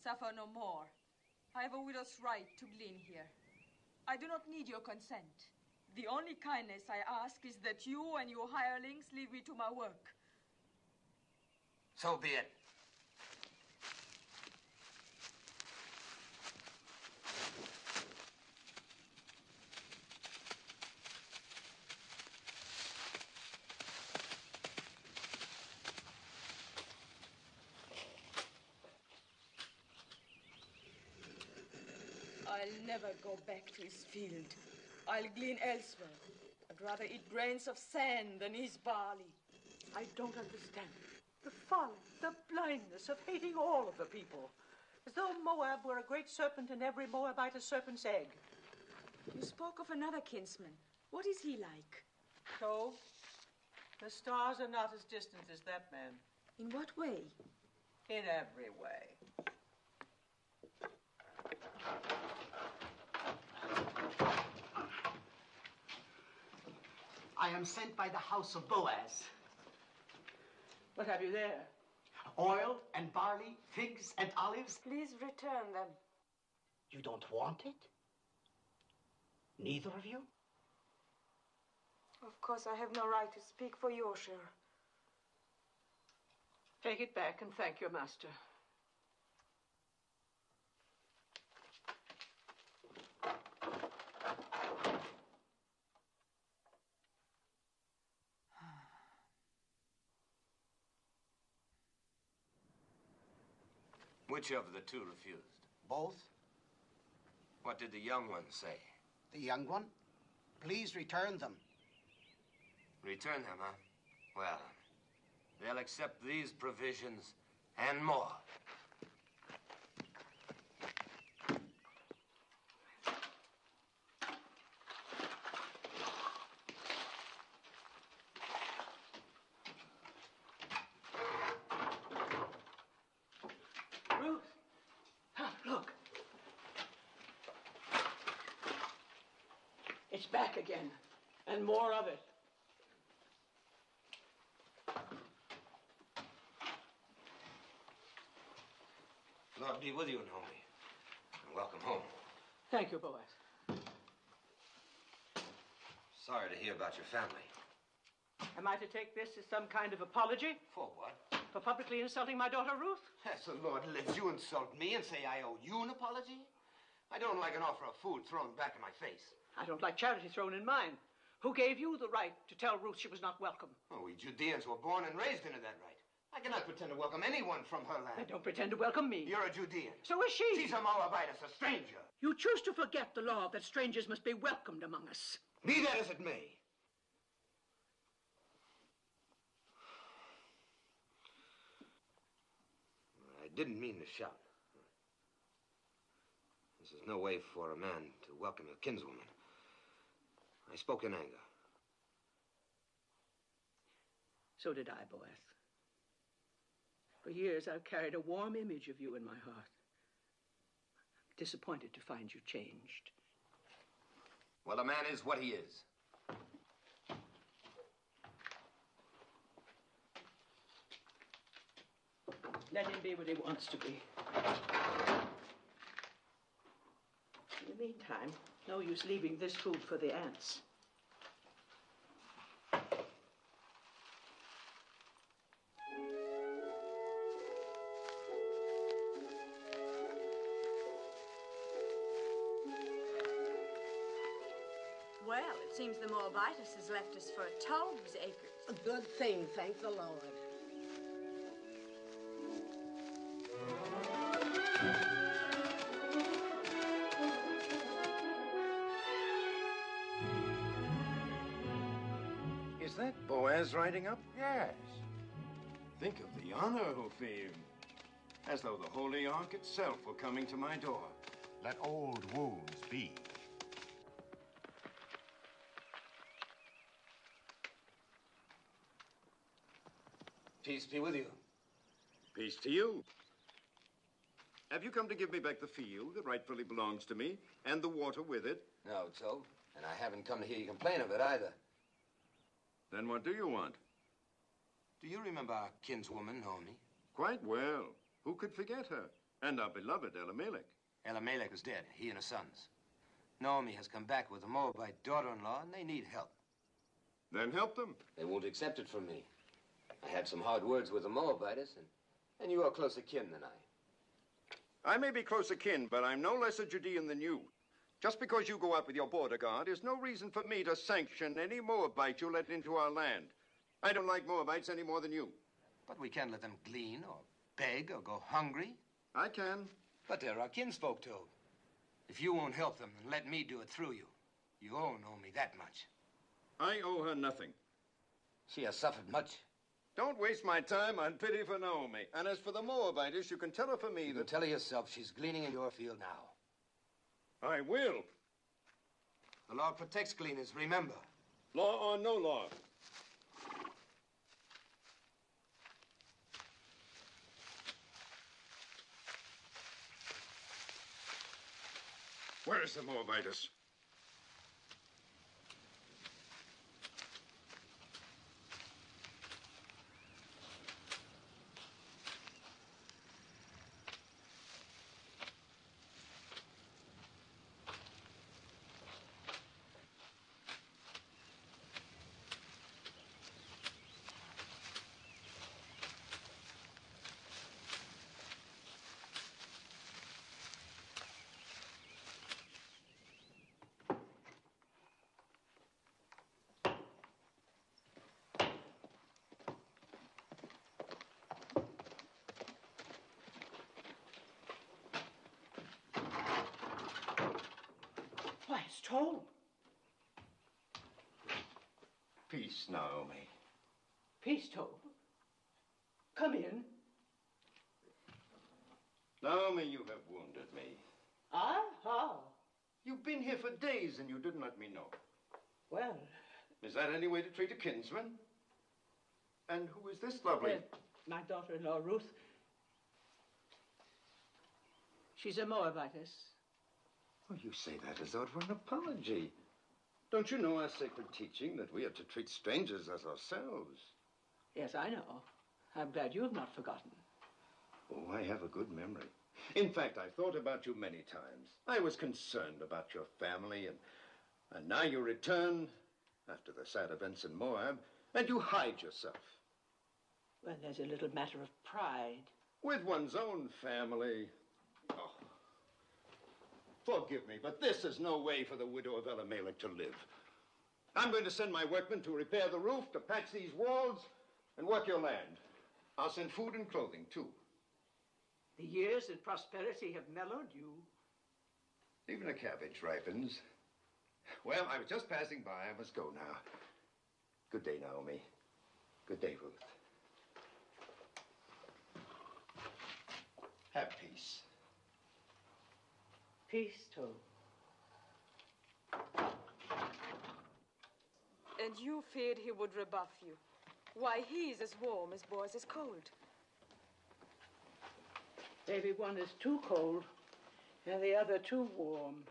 Suffer no more. I have a widow's right to glean here. I do not need your consent. The only kindness I ask is that you and your hirelings leave me to my work. So be it. I'll never go back to his field. I'll glean elsewhere. I'd rather eat grains of sand than his barley. I don't understand. The folly, the blindness of hating all of the people. As though Moab were a great serpent and every Moabite a serpent's egg. You spoke of another kinsman. What is he like? So, the stars are not as distant as that man. In what way? In every way. I am sent by the house of Boaz. What have you there? Oil and barley, figs and olives. Please return them. You don't want it? Neither of you? Of course, I have no right to speak for your share. Take it back and thank your master. Which of the two refused? Both? What did the young one say? The young one? Please return them. Return them, huh? Well, they'll accept these provisions and more. Ruth! Ah, look. It's back again, and more of it. Lord be with you, Naomi. And welcome home. Thank you, Boaz. Sorry to hear about your family. Am I to take this as some kind of apology? For what? For publicly insulting my daughter Ruth? As the Lord lives, you insult me and say I owe you an apology? I don't like an offer of food thrown back in my face. I don't like charity thrown in mine. Who gave you the right to tell Ruth she was not welcome? Oh, we Judeans were born and raised into that right. I cannot pretend to welcome anyone from her land. Then don't pretend to welcome me. You're a Judean. So is she. She's a Moabitess, a stranger. You choose to forget the law that strangers must be welcomed among us. Be that as it may. I didn't mean to shout. This is no way for a man to welcome a kinswoman. I spoke in anger. So did I, Boaz. For years, I've carried a warm image of you in my heart. I'm disappointed to find you changed. Well, a man is what he is. Let him be what he wants to be. In the meantime, no use leaving this food for the ants. Well, it seems the Moabitess has left us for a Tob's acres. A good thing, thank the Lord. That Boaz riding up? Yes. Think of the honor, Hophim. As though the Holy Ark itself were coming to my door. Let old wounds be. Peace be with you. Peace to you. Have you come to give me back the field that rightfully belongs to me, and the water with it? No, Joe. And I haven't come to hear you complain of it either. Then what do you want? Do you remember our kinswoman, Naomi? Quite well. Who could forget her? And our beloved Elimelech. Elimelech is dead, he and his sons. Naomi has come back with a Moabite daughter-in-law, and they need help. Then help them. They won't accept it from me. I had some hard words with the Moabites, and, and you are closer kin than I. I may be closer kin, but I'm no less a Judean than you. Just because you go out with your border guard is no reason for me to sanction any Moabite you let into our land. I don't like Moabites any more than you. But we can't let them glean or beg or go hungry. I can. But they're our kinsfolk, too. If you won't help them, then let me do it through you. You all owe me that much. I owe her nothing. She has suffered much. Don't waste my time on pity for Naomi. And as for the Moabites, you can tell her for me You that... tell her yourself she's gleaning in your field now. I will. The law protects gleaners, remember. Law or no law. Where is the Moabitess? It's told. Peace, Naomi. Peace, Tob. Come in. Naomi, you have wounded me. Ah, how? You've been here for days and you didn't let me know. Well, Is that any way to treat a kinsman? And who is this lovely? uh, my daughter-in-law, Ruth. She's a Moabitess. Oh, you say that as though it were an apology. Don't you know our sacred teaching that we are to treat strangers as ourselves? Yes, I know. I'm glad you have not forgotten. Oh, I have a good memory. In fact, I've thought about you many times. I was concerned about your family, and, and now you return after the sad events in Moab, and you hide yourself. Well, there's a little matter of pride. With one's own family. Oh. Forgive me, but this is no way for the widow of Elimelech to live. I'm going to send my workmen to repair the roof, to patch these walls, and work your land. I'll send food and clothing, too. The years and prosperity have mellowed you. Even a cabbage ripens. Well, I was just passing by. I must go now. Good day, Naomi. Good day, Ruth. Have peace. Peace, Tob. And you feared he would rebuff you. Why, he's as warm as Boaz is cold. Maybe one is too cold and the other too warm.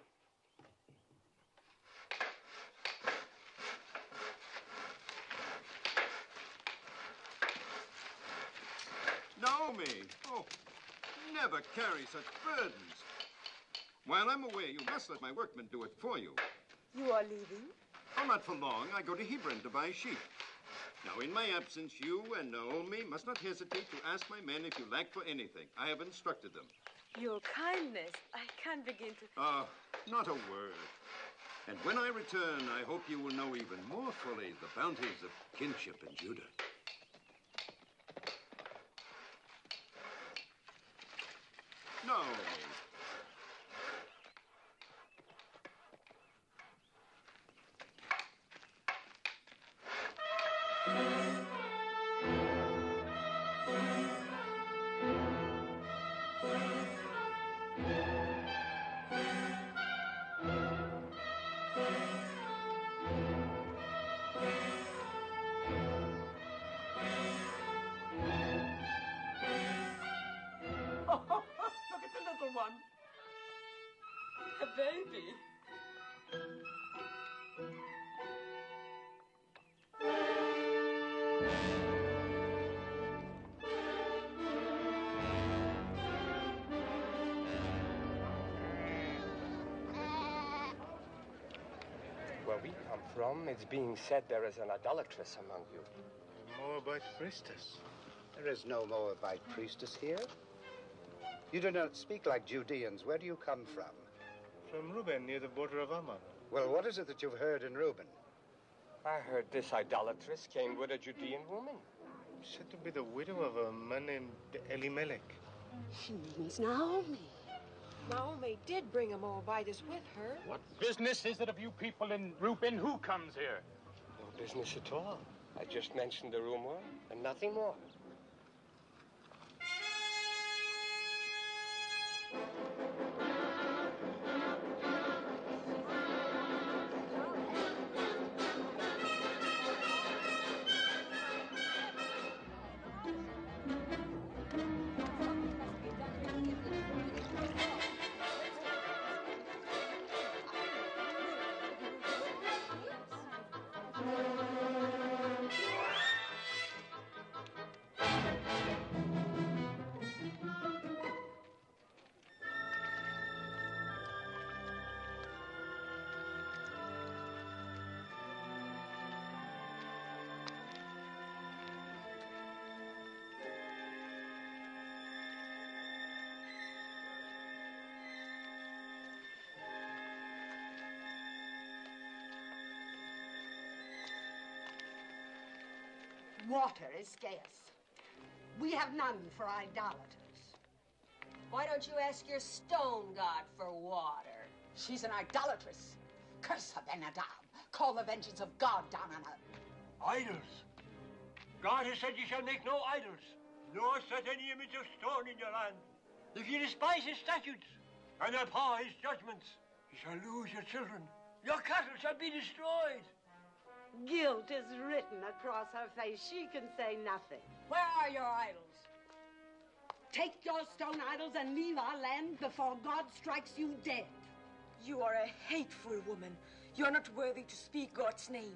Naomi! Oh, never carry such burdens. While I'm away, you must let my workmen do it for you. You are leaving? Oh, not for long. I go to Hebron to buy sheep. Now, in my absence, you and Naomi must not hesitate to ask my men if you lack for anything. I have instructed them. Your kindness. I can't begin to. Ah, not a word. And when I return, I hope you will know even more fully the bounties of kinship in Judah. Naomi. Come it's being said there is an idolatress among you. Moabite priestess. There is no Moabite priestess here. You do not speak like Judeans. Where do you come from? From Reuben, near the border of Ammon. Well, what is it that you've heard in Reuben? I heard this idolatress came with a Judean woman. Said to be the widow of a man named Elimelech. She means Naomi. Naomi did bring a Moabitess with her. What business is it of you people in Reuben? Who comes here? No business at all. I just mentioned the rumor and nothing more. Water is scarce. We have none for idolaters. Why don't you ask your stone god for water? She's an idolatress. Curse her, Benadab. Call the vengeance of God down on her. Idols. God has said you shall make no idols, nor set any image of stone in your land. If you despise his statutes and abhor his judgments, you shall lose your children. Your cattle shall be destroyed. Guilt is written across her face. She can say nothing. Where are your idols? Take your stone idols and leave our land before God strikes you dead. You are a hateful woman. You are not worthy to speak God's name.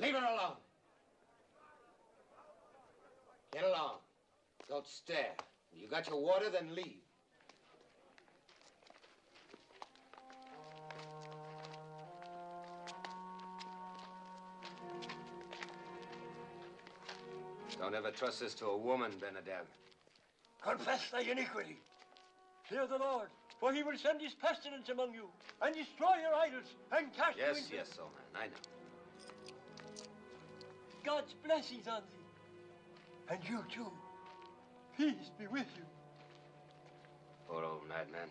Leave her alone. Get along. Don't stare. You got your water, then leave. Don't ever trust this to a woman, Benadab. Confess thy iniquity. Fear the Lord, for he will send his pestilence among you and destroy your idols and cast you into... Yes, yes, old man, I know. God's blessings on thee. And you too. Peace be with you. Poor old madman.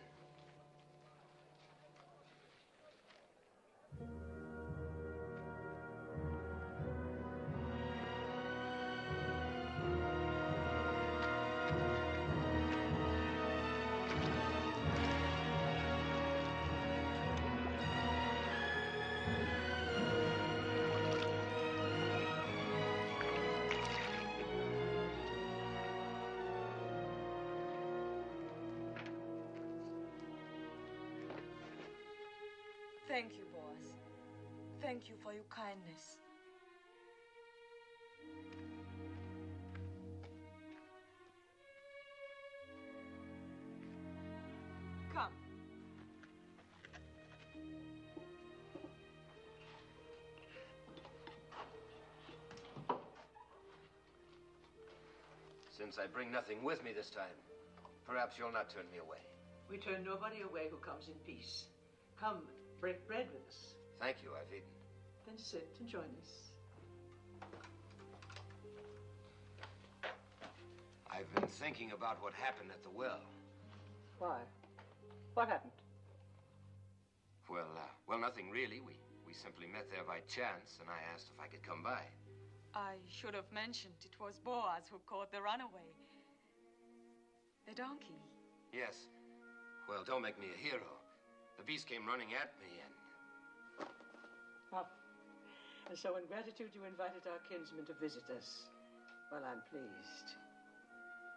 Thank you, Boaz. Thank you for your kindness. Come. Since I bring nothing with me this time, perhaps you'll not turn me away. We turn nobody away who comes in peace. Come, break bread with us. Thank you, I've eaten. Then sit and join us. I've been thinking about what happened at the well. Why? What happened? Well, uh, well, nothing really. We we simply met there by chance, and I asked if I could come by. I should have mentioned it was Boaz who caught the runaway. The donkey. Yes. Well, don't make me a hero. The beast came running at me, and Oh. And so, in gratitude, you invited our kinsman to visit us. Well, I'm pleased.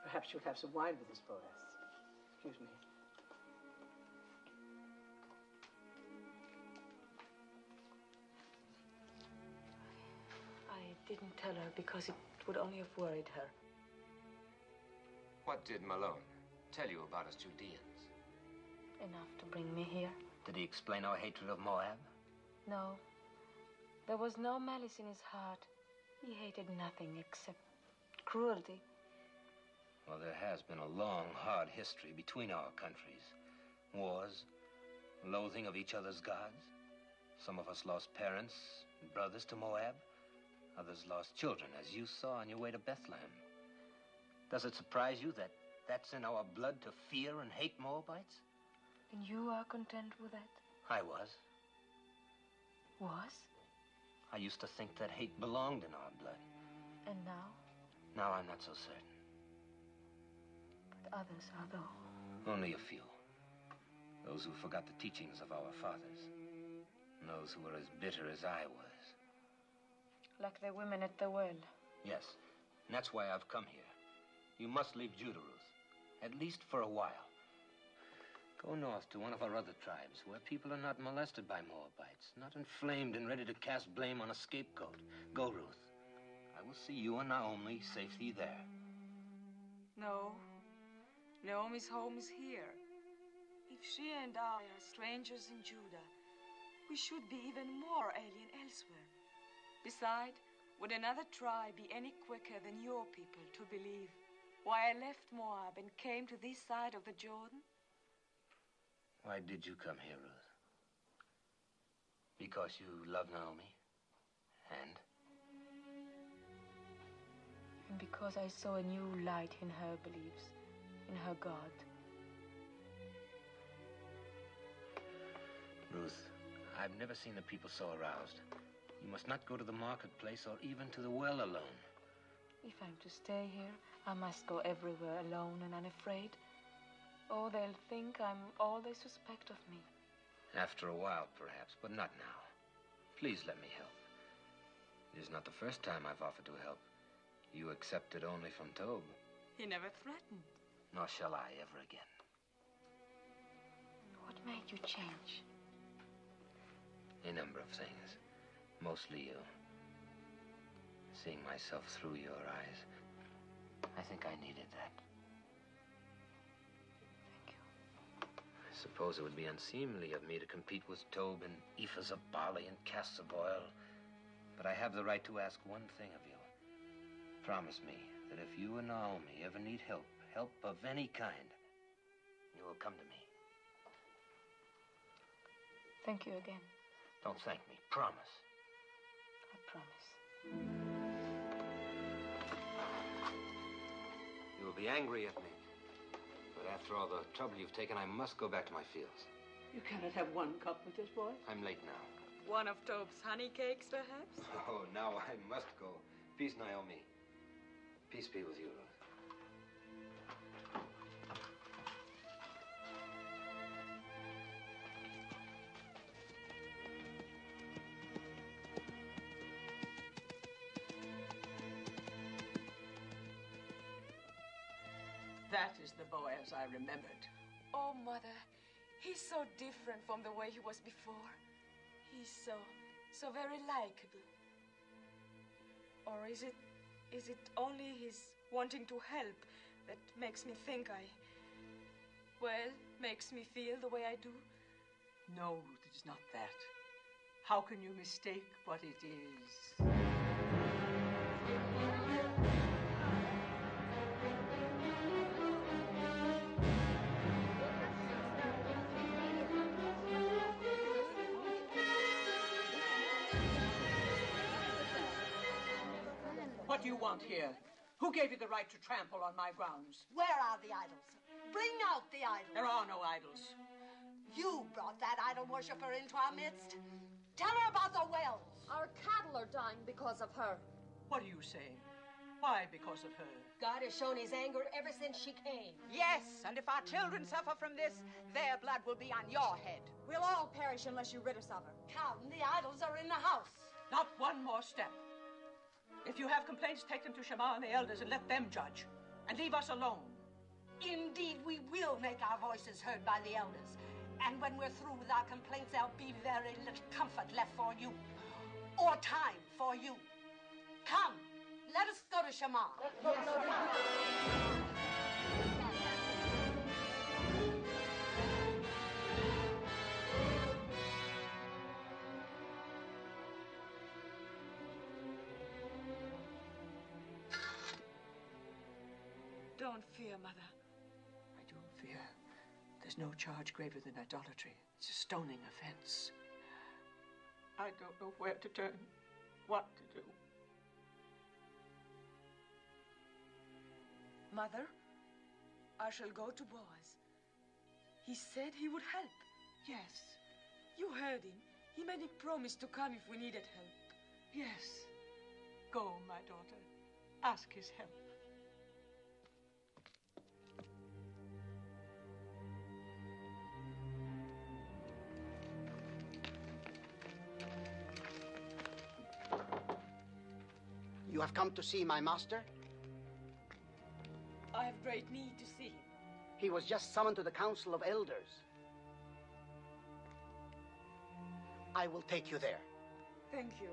Perhaps you'll have some wine with us, Boaz. Excuse me. I didn't tell her because it would only have worried her. what did Mahlon tell you about us Judeans? Enough to bring me here? Did he explain our hatred of Moab? No. There was no malice in his heart. He hated nothing except cruelty. Well, there has been a long, hard history between our countries. Wars, loathing of each other's gods. Some of us lost parents and brothers to Moab. Others lost children, as you saw on your way to Bethlehem. Does it surprise you that that's in our blood to fear and hate Moabites? And you are content with that? I was. Was? I used to think that hate belonged in our blood. And now? Now I'm not so certain. But others are, though. Only a few. Those who forgot the teachings of our fathers. And those who were as bitter as I was. Like the women at the well. Yes, and that's why I've come here. You must leave Judah, Ruth. At least for a while. Go north to one of our other tribes where people are not molested by Moabites, not inflamed and ready to cast blame on a scapegoat. Go, Ruth. I will see you and Naomi safely there. No. Naomi's home is here. If she and I are strangers in Judah, we should be even more alien elsewhere. Besides, would another tribe be any quicker than your people to believe why I left Moab and came to this side of the Jordan? Why did you come here, Ruth? Because you love Naomi? And? And because I saw a new light in her beliefs, in her God. Ruth, I've never seen the people so aroused. You must not go to the marketplace or even to the well alone. If I'm to stay here, I must go everywhere alone and unafraid. Oh, they'll think I'm all they suspect of me. After a while, perhaps, but not now. Please let me help. It is not the first time I've offered to help. You accepted only from Tob. He never threatened. Nor shall I ever again. What made you change? A number of things. Mostly you. Seeing myself through your eyes. I think I needed that. Suppose it would be unseemly of me to compete with Tob in ephahs of barley and casks of oil. But I have the right to ask one thing of you. Promise me that if you and Naomi ever need help, help of any kind, you will come to me. Thank you again. Don't thank me. Promise. I promise. You will be angry at me. But after all the trouble you've taken, I must go back to my fields. You cannot have one cup with this boy. I'm late now. One of Tob's honey cakes, perhaps? Oh, now I must go. Peace, Naomi. Peace be with you, Ruth. That is the Boaz I remembered. Oh, Mother, he's so different from the way he was before. He's so, so very likable. Or is it, is it only his wanting to help that makes me think I, well, makes me feel the way I do? No, Ruth, it is not that. How can you mistake what it is? You want here? Who gave you the right to trample on my grounds? Where are the idols? Bring out the idols. There are no idols. You brought that idol worshiper into our midst. Tell her about the wells. Our cattle are dying because of her. What are you saying? Why because of her? God has shown his anger ever since she came. Yes, and if our children suffer from this, their blood will be on your head. We'll all perish unless you rid us of her. Come, the idols are in the house. Not one more step. If you have complaints, take them to Shema and the elders and let them judge. And leave us alone. Indeed, we will make our voices heard by the elders. And when we're through with our complaints, there'll be very little comfort left for you. Or time for you. Come, let us go to Shema. Don't fear, Mother. I don't fear. There's no charge graver than idolatry. It's a stoning offense. I don't know where to turn, what to do. Mother, I shall go to Boaz. He said he would help. Yes. You heard him. He made me promise to come if we needed help. Yes. Go, my daughter. Ask his help. You have come to see my master? I have great need to see him. He was just summoned to the Council of Elders. I will take you there. Thank you.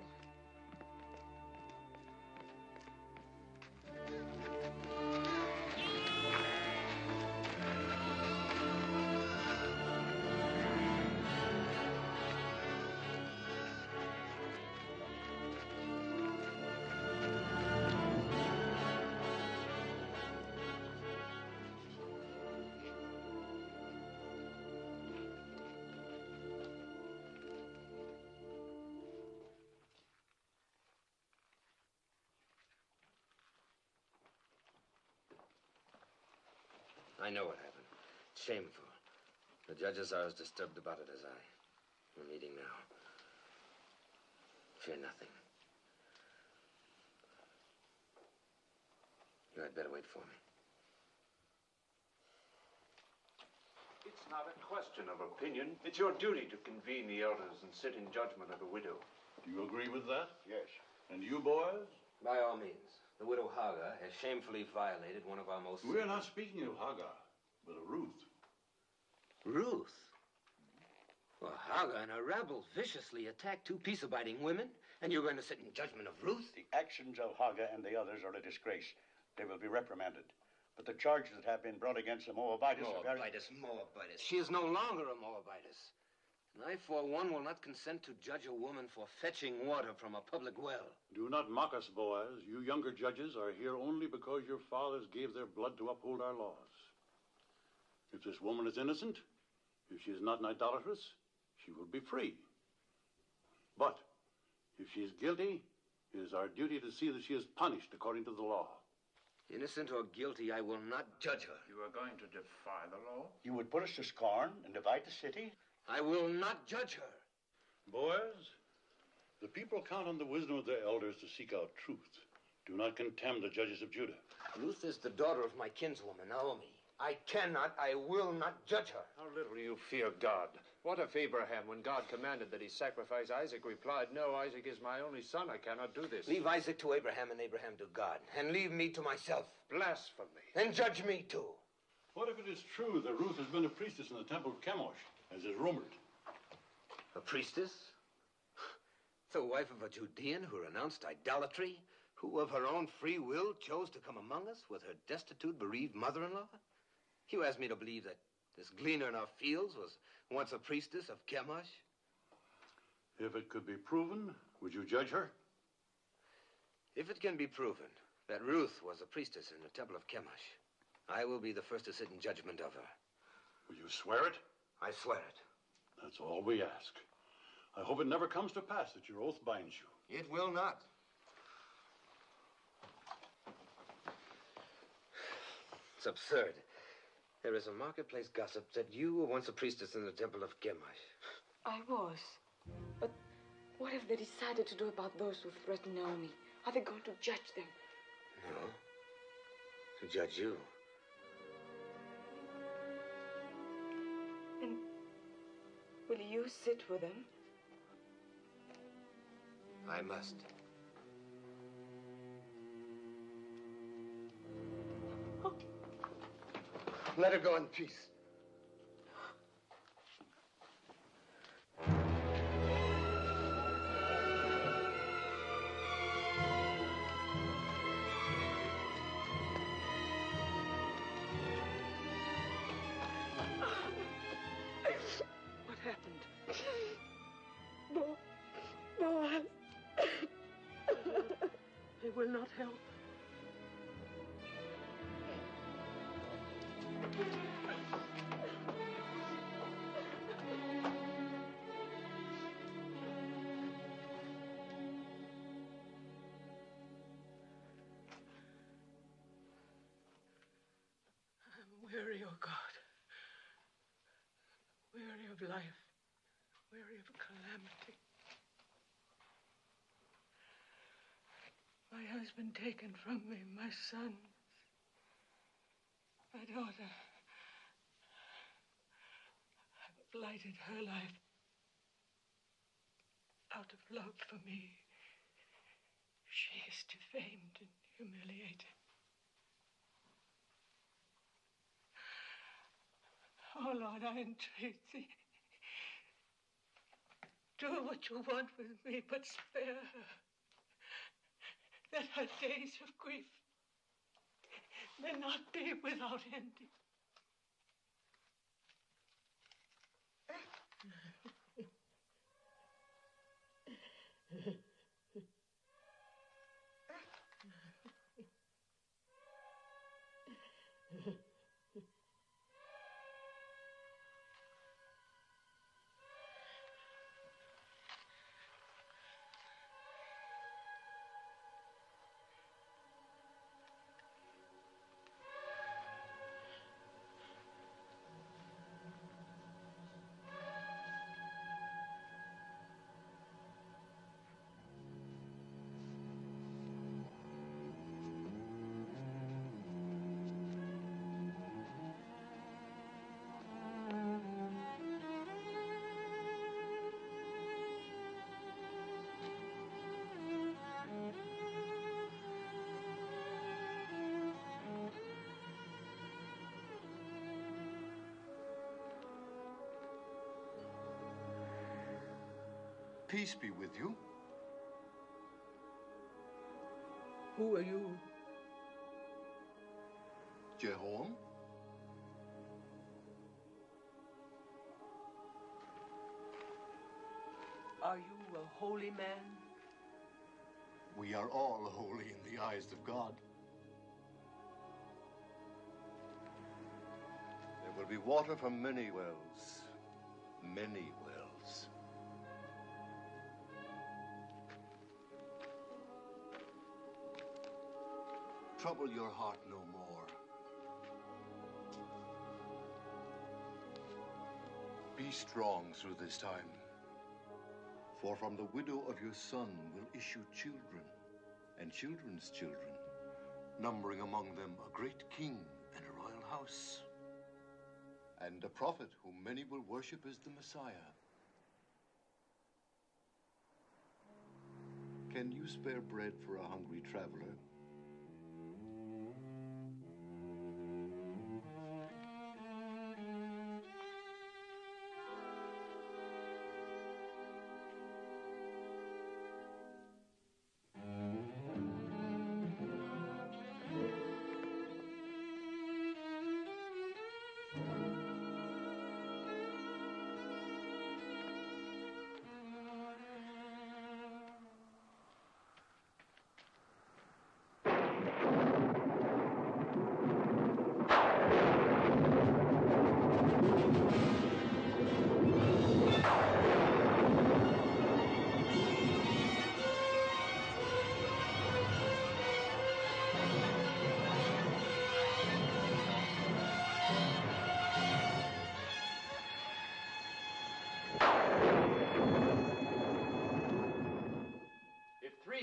I know what happened. Shameful. The judges are as disturbed about it as I. We're meeting now. Fear nothing. You had better wait for me. It's not a question of opinion. It's your duty to convene the elders and sit in judgment of the widow. Do you agree with that? Yes. And you, boys? By all means. The widow Hagar has shamefully violated one of our most. We're not speaking of Hagar, but of Ruth. Ruth? Well, Hagar and her rabble viciously attacked two peace abiding women, and you're going to sit in judgment of Ruth? The actions of Hagar and the others are a disgrace. They will be reprimanded. But the charges that have been brought against the Moabites are very... Moabitess, Moabitess. She is no longer a Moabitess. And I, for one, will not consent to judge a woman for fetching water from a public well. Do not mock us, Boaz. You younger judges are here only because your fathers gave their blood to uphold our laws. If this woman is innocent, if she is not an idolatress, she will be free. But if she is guilty, it is our duty to see that she is punished according to the law. Innocent or guilty, I will not judge her. You are going to defy the law? You would put us to scorn and divide the city? I will not judge her. Boys, the people count on the wisdom of their elders to seek out truth. Do not contemn the judges of Judah. Ruth is the daughter of my kinswoman, Naomi. I cannot, I will not judge her. How little you fear God. What if Abraham, when God commanded that he sacrifice Isaac, replied, No, Isaac is my only son. I cannot do this. Leave Isaac to Abraham and Abraham to God, and leave me to myself. Blasphemy. And judge me too. What if it is true that Ruth has been a priestess in the temple of Chemosh, as is rumored? A priestess? The wife of a Judean who renounced idolatry? Who of her own free will chose to come among us with her destitute, bereaved mother in law? You ask me to believe that this gleaner in our fields was once a priestess of Chemosh? If it could be proven, would you judge her? If it can be proven that Ruth was a priestess in the temple of Chemosh, I will be the first to sit in judgment of her. Will you swear it? I swear it. That's all we ask. I hope it never comes to pass that your oath binds you. It will not. It's absurd. There is a marketplace gossip that you were once a priestess in the temple of Chemosh. I was. But what have they decided to do about those who threaten Naomi? Are they going to judge them? No. To judge you. Will you sit with him? I must. Let her go in peace. Of life. Weary of calamity. My husband taken from me, my son, my daughter. I've blighted her life out of love for me. She is defamed and humiliated. Oh, Lord, I entreat thee. Do what you want with me, but spare her. That her days of grief may not be without ending. Peace be with you. Who are you? Jehoram? Are you a holy man? We are all holy in the eyes of God. There will be water from many wells. Many wells. Trouble your heart no more. Be strong through this time. For from the widow of your son will issue children, and children's children, numbering among them a great king and a royal house, and a prophet whom many will worship as the Messiah. Can you spare bread for a hungry traveler?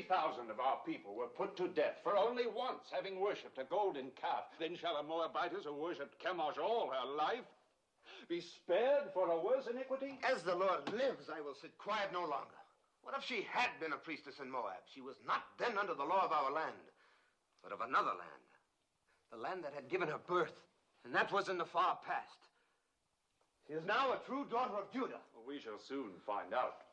3,000 of our people were put to death for only once having worshipped a golden calf, then shall a Moabitess who worshipped Chemosh all her life be spared for a worse iniquity? As the Lord lives, I will sit quiet no longer. What if she had been a priestess in Moab? She was not then under the law of our land, but of another land. The land that had given her birth, and that was in the far past. She is now a true daughter of Judah. We shall soon find out.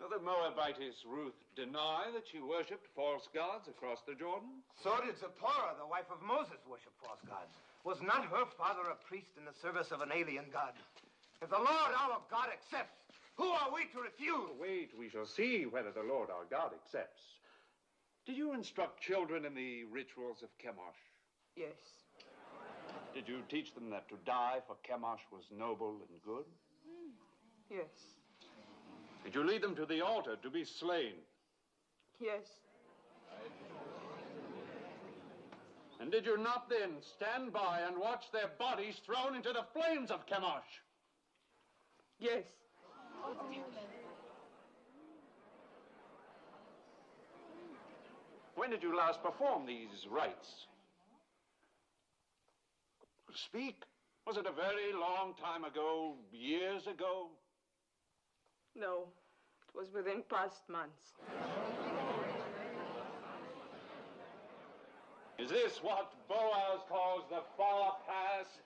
Will the Moabitess Ruth deny that she worshipped false gods across the Jordan? So did Zipporah, the wife of Moses, worship false gods. Was not her father a priest in the service of an alien god? If the Lord our God accepts, who are we to refuse? Wait, we shall see whether the Lord our God accepts. Did you instruct children in the rituals of Chemosh? Yes. Did you teach them that to die for Chemosh was noble and good? Mm. Yes. Did you lead them to the altar to be slain? Yes. And did you not then stand by and watch their bodies thrown into the flames of Chemosh? Yes. When did you last perform these rites? Speak. Was it a very long time ago, years ago? No, was within past months. Is this what Boaz calls the far past?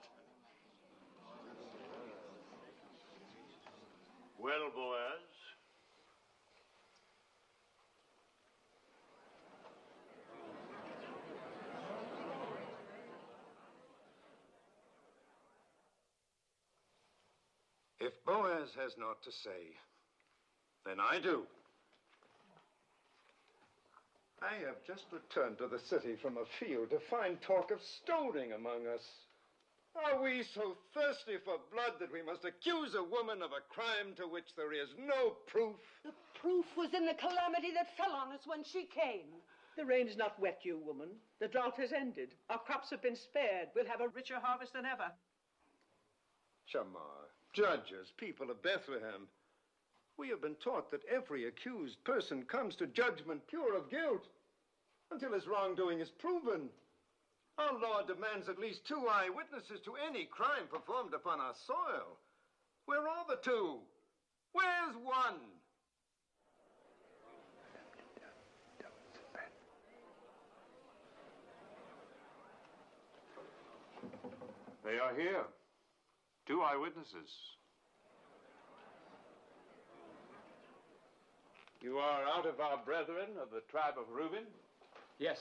Well, Boaz, If Boaz has naught to say, then I do. I have just returned to the city from a field to find talk of stoning among us. Are we so thirsty for blood that we must accuse a woman of a crime to which there is no proof? The proof was in the calamity that fell on us when she came. The rain's not wet you, woman. The drought has ended. Our crops have been spared. We'll have a richer harvest than ever. Shamar, judges, people of Bethlehem, we have been taught that every accused person comes to judgment pure of guilt until his wrongdoing is proven. Our law demands at least two eyewitnesses to any crime performed upon our soil. Where are the two? Where's one? They are here. Two eyewitnesses. You are out of our brethren of the tribe of Reuben? Yes,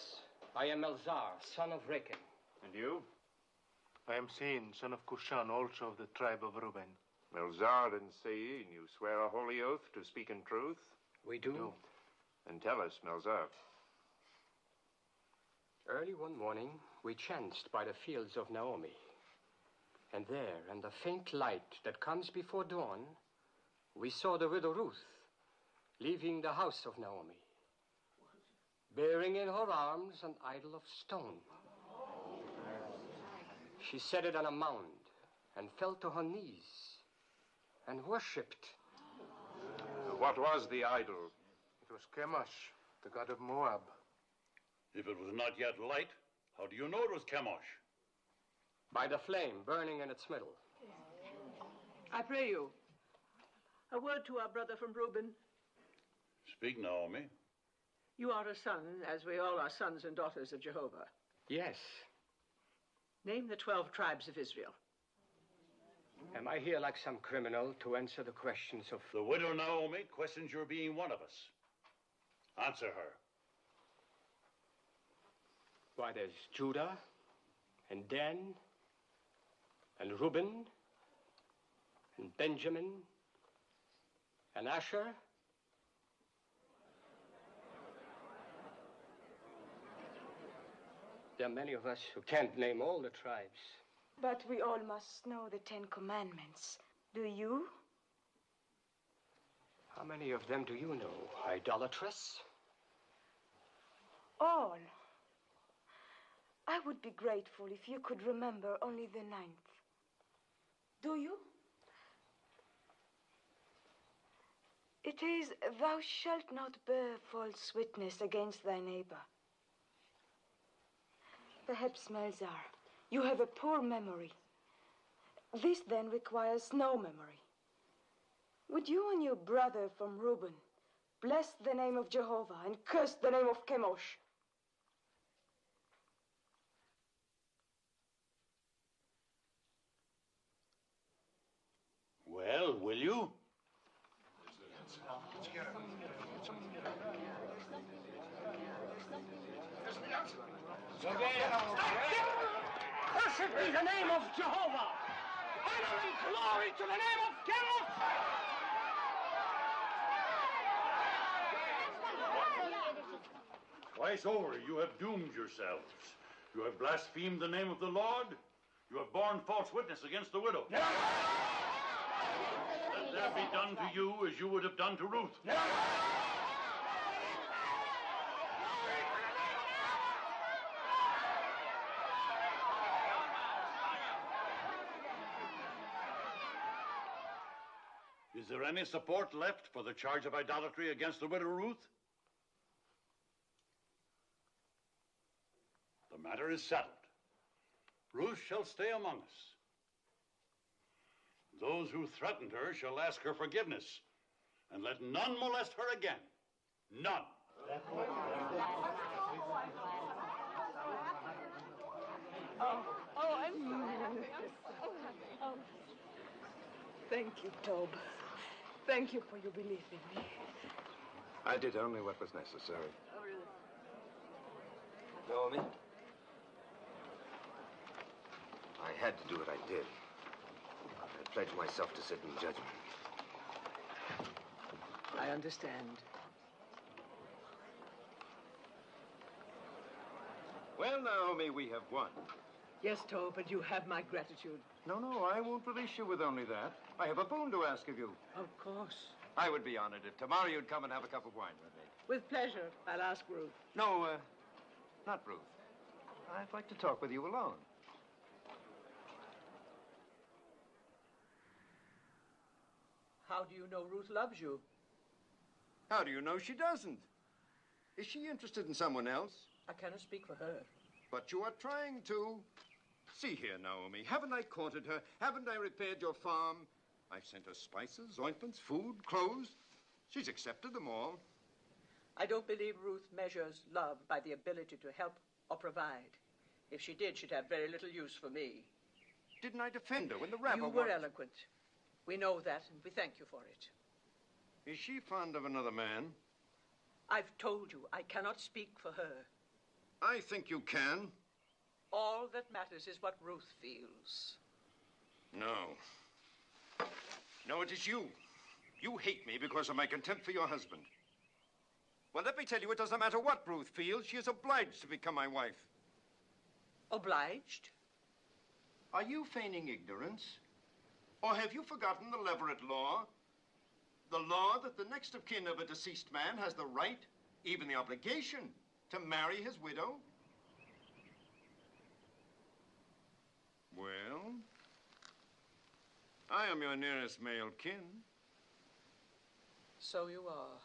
I am Elzar, son of Reken. And you? I am Sein, son of Kushan, also of the tribe of Reuben. Melzar and Sein, you swear a holy oath to speak in truth? We do. Then tell us, Melzar. Early one morning, we chanced by the fields of Naomi. And there, in the faint light that comes before dawn, we saw the widow Ruth leaving the house of Naomi, bearing in her arms an idol of stone. She set it on a mound and fell to her knees and worshipped. What was the idol? It was Chemosh, the god of Moab. If it was not yet light, how do you know it was Chemosh? By the flame burning in its middle. I pray you, a word to our brother from Reuben. Speak, Naomi. You are a son, as we all are sons and daughters of Jehovah. Yes. Name the twelve tribes of Israel. Am I here like some criminal to answer the questions of. The widow Naomi questions your being one of us. Answer her. Why, there's Judah, and Dan, and Reuben, and Benjamin, and Asher. There are many of us who can't name all the tribes. But we all must know the Ten Commandments. Do you? How many of them do you know? Idolatress? All. I would be grateful if you could remember only the ninth. Do you? It is, Thou shalt not bear false witness against thy neighbor. Perhaps, Melzar, you have a poor memory. This then requires no memory. Would you and your brother from Reuben bless the name of Jehovah and curse the name of Chemosh? Well, will you? Cursed be the name of Jehovah! Honor and glory to the name of Chemosh! Twice over you have doomed yourselves. You have blasphemed the name of the Lord. You have borne false witness against the widow. Let there be done to you as you would have done to Ruth. Is there any support left for the charge of idolatry against the widow Ruth? The matter is settled. Ruth shall stay among us. Those who threatened her shall ask her forgiveness, and let none molest her again. None. Oh, oh, I'm. Oh. Thank you, Tob. Thank you for your belief in me. I did only what was necessary. Oh, really? Naomi? I had to do what I did. I pledged myself to sit in judgment. I understand. Well, Naomi, we have won. Yes, Tob, but you have my gratitude. No, no, I won't release you with only that. I have a boon to ask of you. Of course. I would be honored if tomorrow you'd come and have a cup of wine with me. With pleasure. I'll ask Ruth. No, uh, not Ruth. I'd like to talk with you alone. How do you know Ruth loves you? How do you know she doesn't? Is she interested in someone else? I cannot speak for her. But you are trying to. See here, Naomi. Haven't I courted her? Haven't I repaired your farm? I've sent her spices, ointments, food, clothes. She's accepted them all. I don't believe Ruth measures love by the ability to help or provide. If she did, she'd have very little use for me. Didn't I defend her when the rabble You were eloquent. We know that, and we thank you for it. Is she fond of another man? I've told you I cannot speak for her. I think you can. All that matters is what Ruth feels. No. No, it is you. You hate me because of my contempt for your husband. Well, let me tell you, it doesn't matter what Ruth feels. She is obliged to become my wife. Obliged? Are you feigning ignorance? Or have you forgotten the levirate law? The law that the next of kin of a deceased man has the right, even the obligation, to marry his widow? Well, I am your nearest male kin. So you are.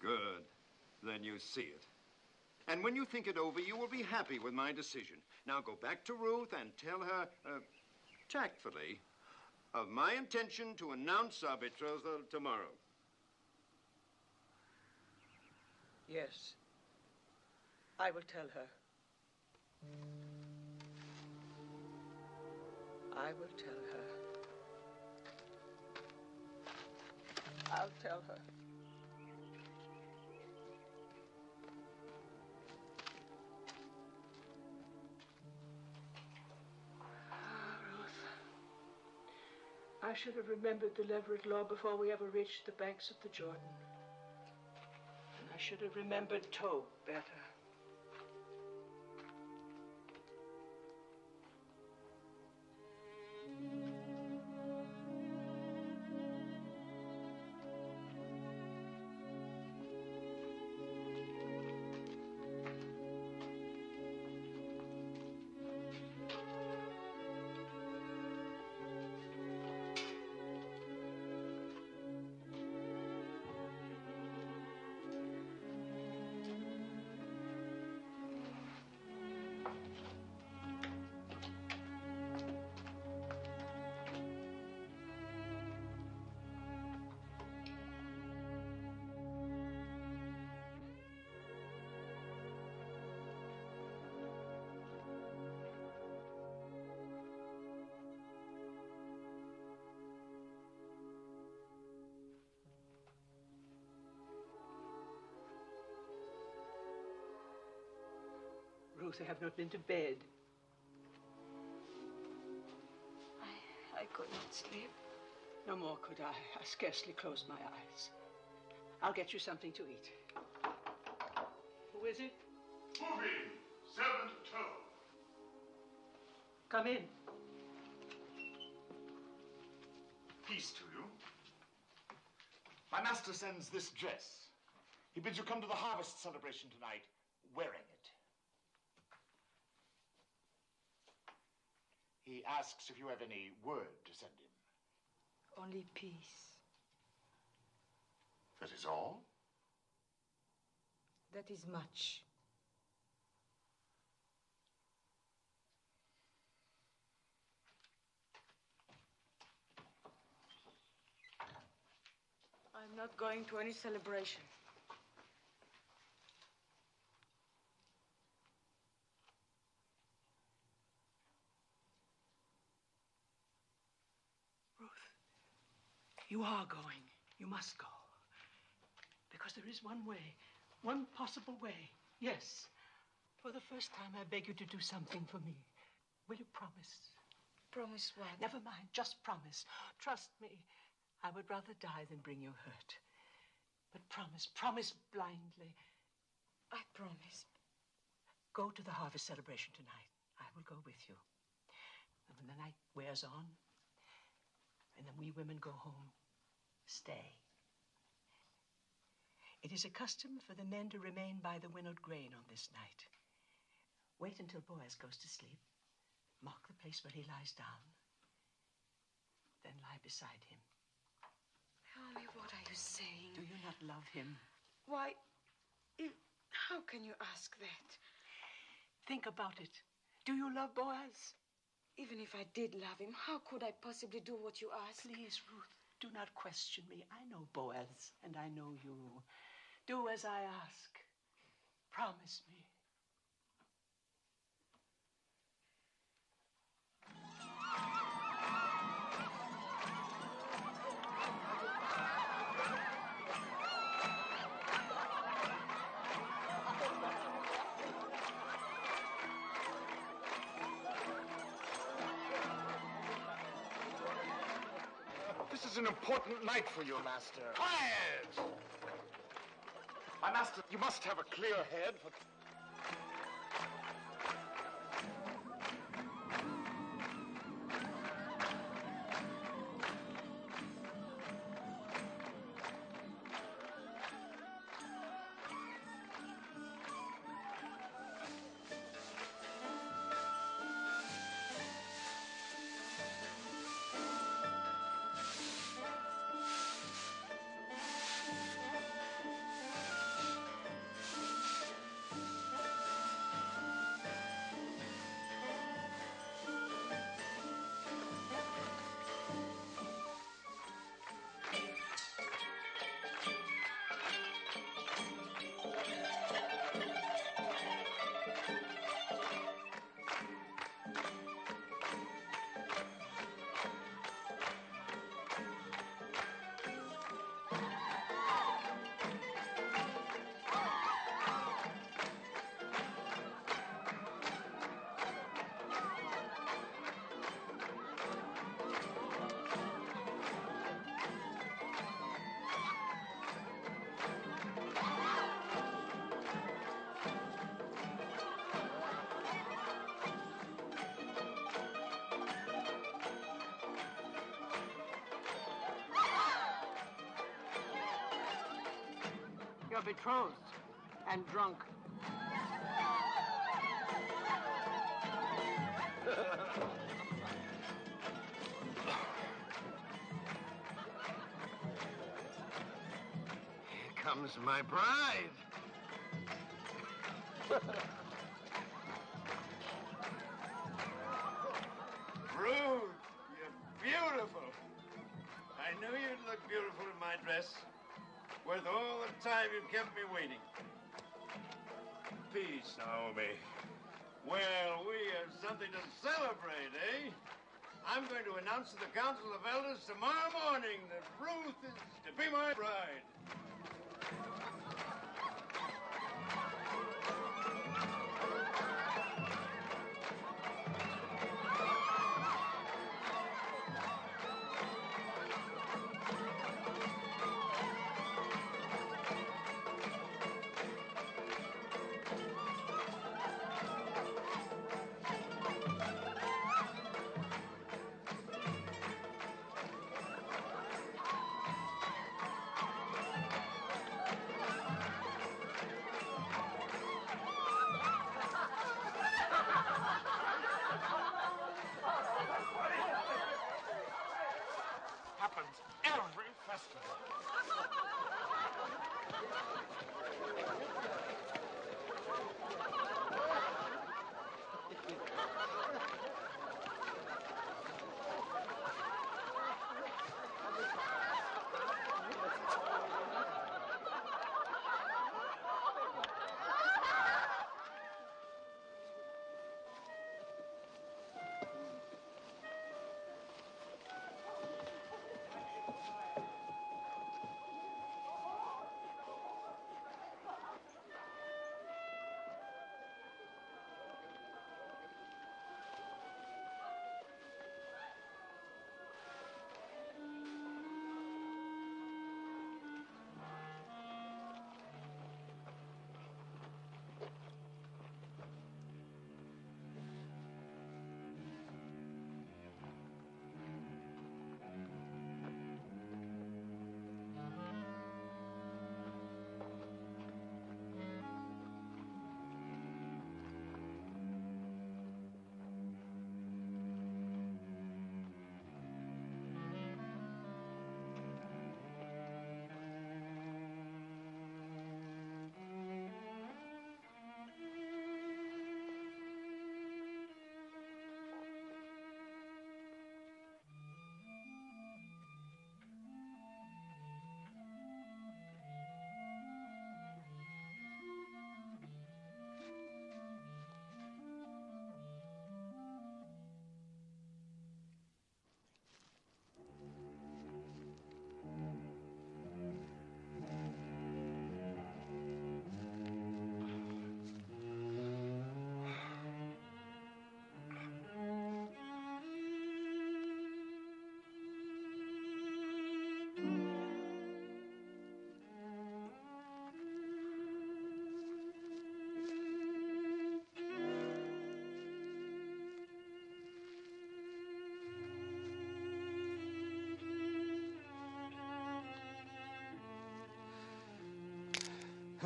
Good. Then you see it. And when you think it over, you will be happy with my decision. Now go back to Ruth and tell her, uh, tactfully, of my intention to announce our betrothal tomorrow. Yes. I will tell her. I will tell her. I'll tell her. Ah, I should have remembered the levirate Law before we ever reached the banks of the Jordan. And I should have remembered Tob better. Ruth, I have not been to bed. I, I could not sleep. No more could I. I scarcely closed my eyes. I'll get you something to eat. Who is it? Moving! Servant Toe. Come in. Peace to you. My master sends this dress. He bids you come to the harvest celebration tonight wearing it. He asks if you have any word to send him. Only peace. That is all? That is much. I'm not going to any celebration. You are going. You must go. Because there is one way, one possible way. Yes. For the first time, I beg you to do something for me. Will you promise? Promise what? Never mind, just promise. Trust me. I would rather die than bring you hurt. But promise, promise blindly. I promise. Go to the harvest celebration tonight. I will go with you. And when the night wears on, and then we women go home, stay. It is a custom for the men to remain by the winnowed grain on this night. Wait until Boaz goes to sleep. Mark the place where he lies down. Then lie beside him. Naomi, what are you saying? Do you not love him? Why, how can you ask that? Think about it. Do you love Boaz? Even if I did love him, how could I possibly do what you ask? Please, Ruth, do not question me. I know Boaz, and I know you. Do as I ask. Promise me. Night for you, Master. Quiet! My master, you must have a clear head for. You're betrothed and drunk. Here comes my bride. you've kept me waiting. Peace, Naomi. Well, we have something to celebrate, eh? I'm going to announce to the Council of Elders tomorrow morning that Ruth is to be my bride.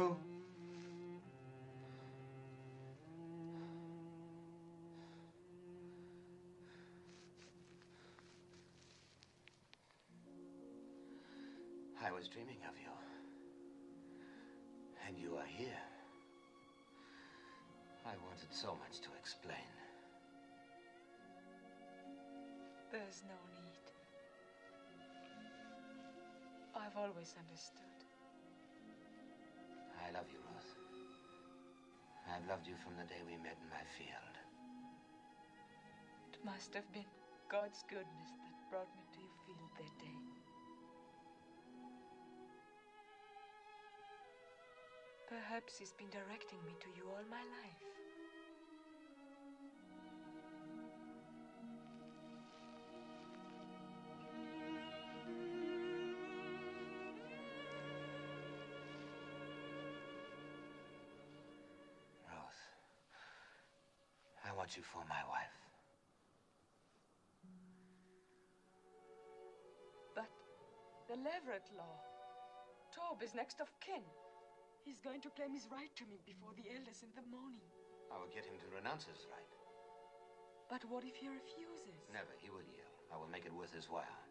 Who? I was dreaming of you. And you are here. I wanted so much to explain. There's no need. I've always understood. Loved you from the day we met in my field. It must have been God's goodness that brought me to your field that day. Perhaps He's been directing me to you all my life. Want you for my wife. But the levirate law. Tob is next of kin. He's going to claim his right to me before the elders in the morning. I will get him to renounce his right. But what if he refuses? Never. He will yield. I will make it worth his while.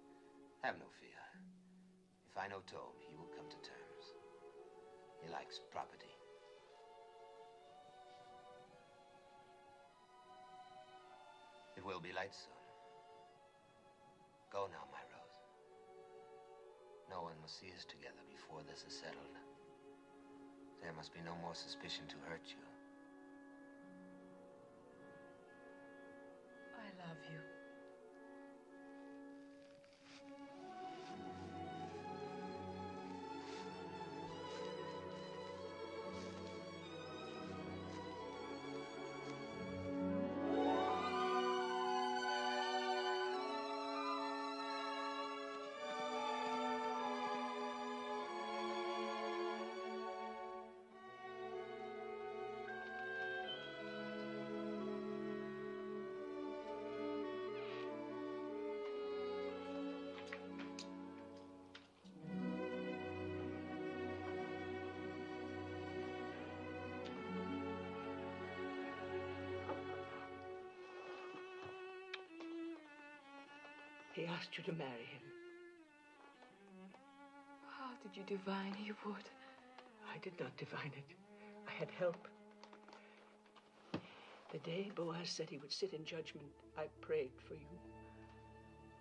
Have no fear. If I know Tob, he will come to terms. He likes property. It will be light soon. Go now, my Rose. No one must see us together before this is settled. There must be no more suspicion to hurt you. He asked you to marry him. How did you divine he would? I did not divine it. I had help. The day Boaz said he would sit in judgment, I prayed for you.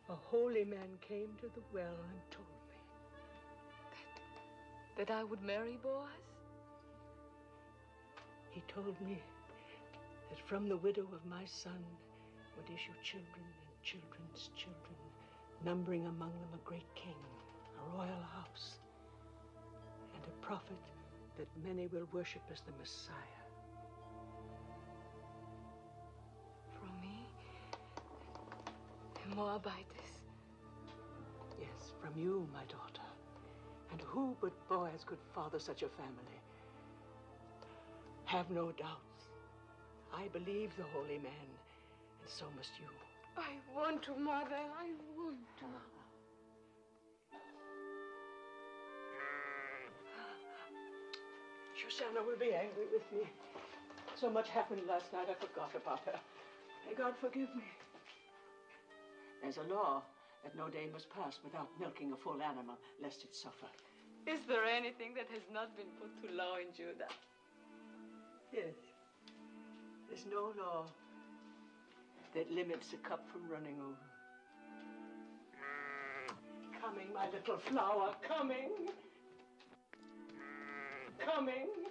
A holy man came to the well and told me. That I would marry Boaz? He told me that from the widow of my son would issue children and children's children, numbering among them a great king, a royal house, and a prophet that many will worship as the Messiah. From me? A Moabitess? Yes, from you, my daughter. And who but Boaz could father such a family? Have no doubts. I believe the holy man, and so must you. I want to, Mother. I want to. Shoshana will be angry with me. So much happened last night, I forgot about her. May God forgive me. There's a law that no day must pass without milking a full animal, lest it suffer. Is there anything that has not been put to law in Judah? Yes. There's no law that limits a cup from running over. Coming, my little flower, coming. Coming.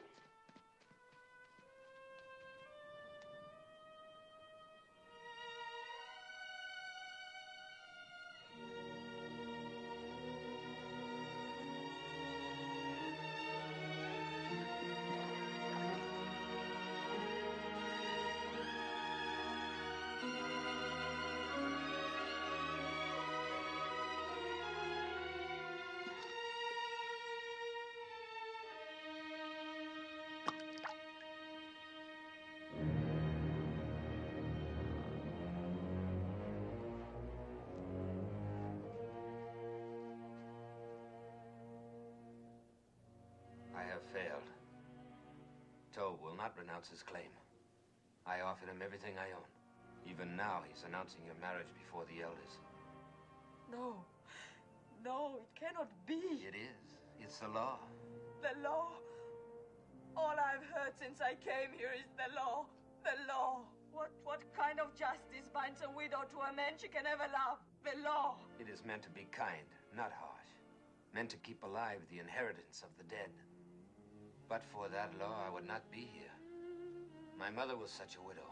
Have failed. Tob will not renounce his claim. I offered him everything I own. Even now, he's announcing your marriage before the elders. No. No, it cannot be. It is. It's the law. The law. All I've heard since I came here is the law. The law. What what kind of justice binds a widow to a man she can never love? The law. It is meant to be kind, not harsh. Meant to keep alive the inheritance of the dead. But for that law, I would not be here. My mother was such a widow.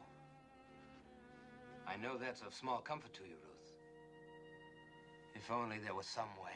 I know that's of small comfort to you, Ruth. If only there was some way.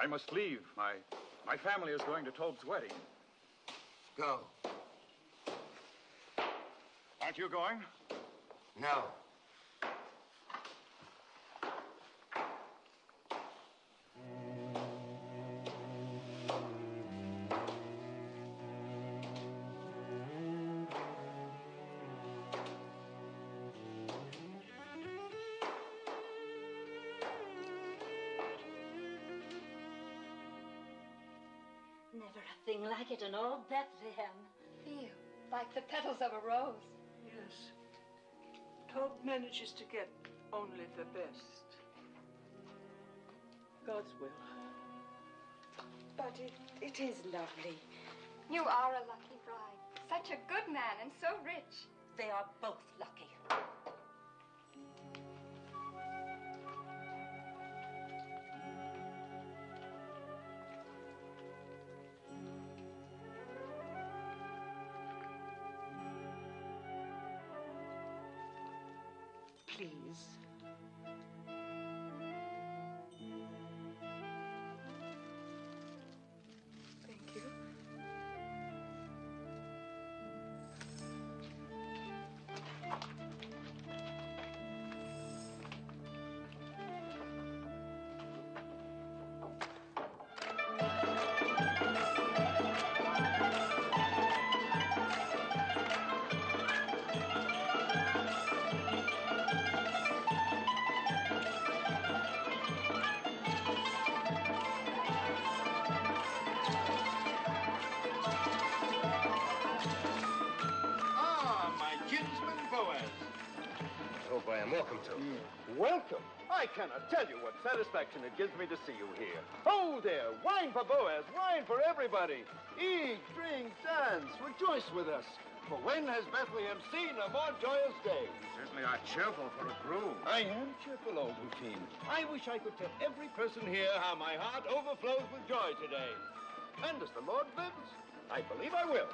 I must leave. My. My family is going to Tob's wedding. Go. Aren't you going? No. Never a thing like it in all Bethlehem. Feel like the petals of a rose. Yes. Hope manages to get only the best. God's will. But it, it is lovely. You are a lucky bride. Such a good man and so rich. They are both lucky. Please. Kinsman Boaz. Hope I am welcome to. Hmm. Welcome. I cannot tell you what satisfaction it gives me to see you here. Oh, there. Wine for Boaz. Wine for everybody. Eat, drink, dance. Rejoice with us. For when has Bethlehem seen a more joyous day? Certainly are cheerful for a groom. I am cheerful, old Hufim. I wish I could tell every person here how my heart overflows with joy today. And as the Lord lives, I believe I will.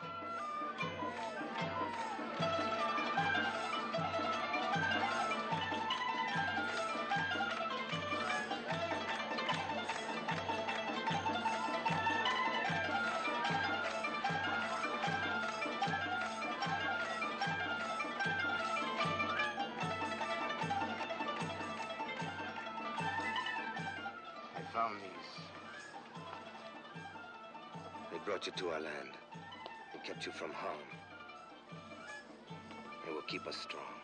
Brought you to our land. They kept you from harm. They will keep us strong.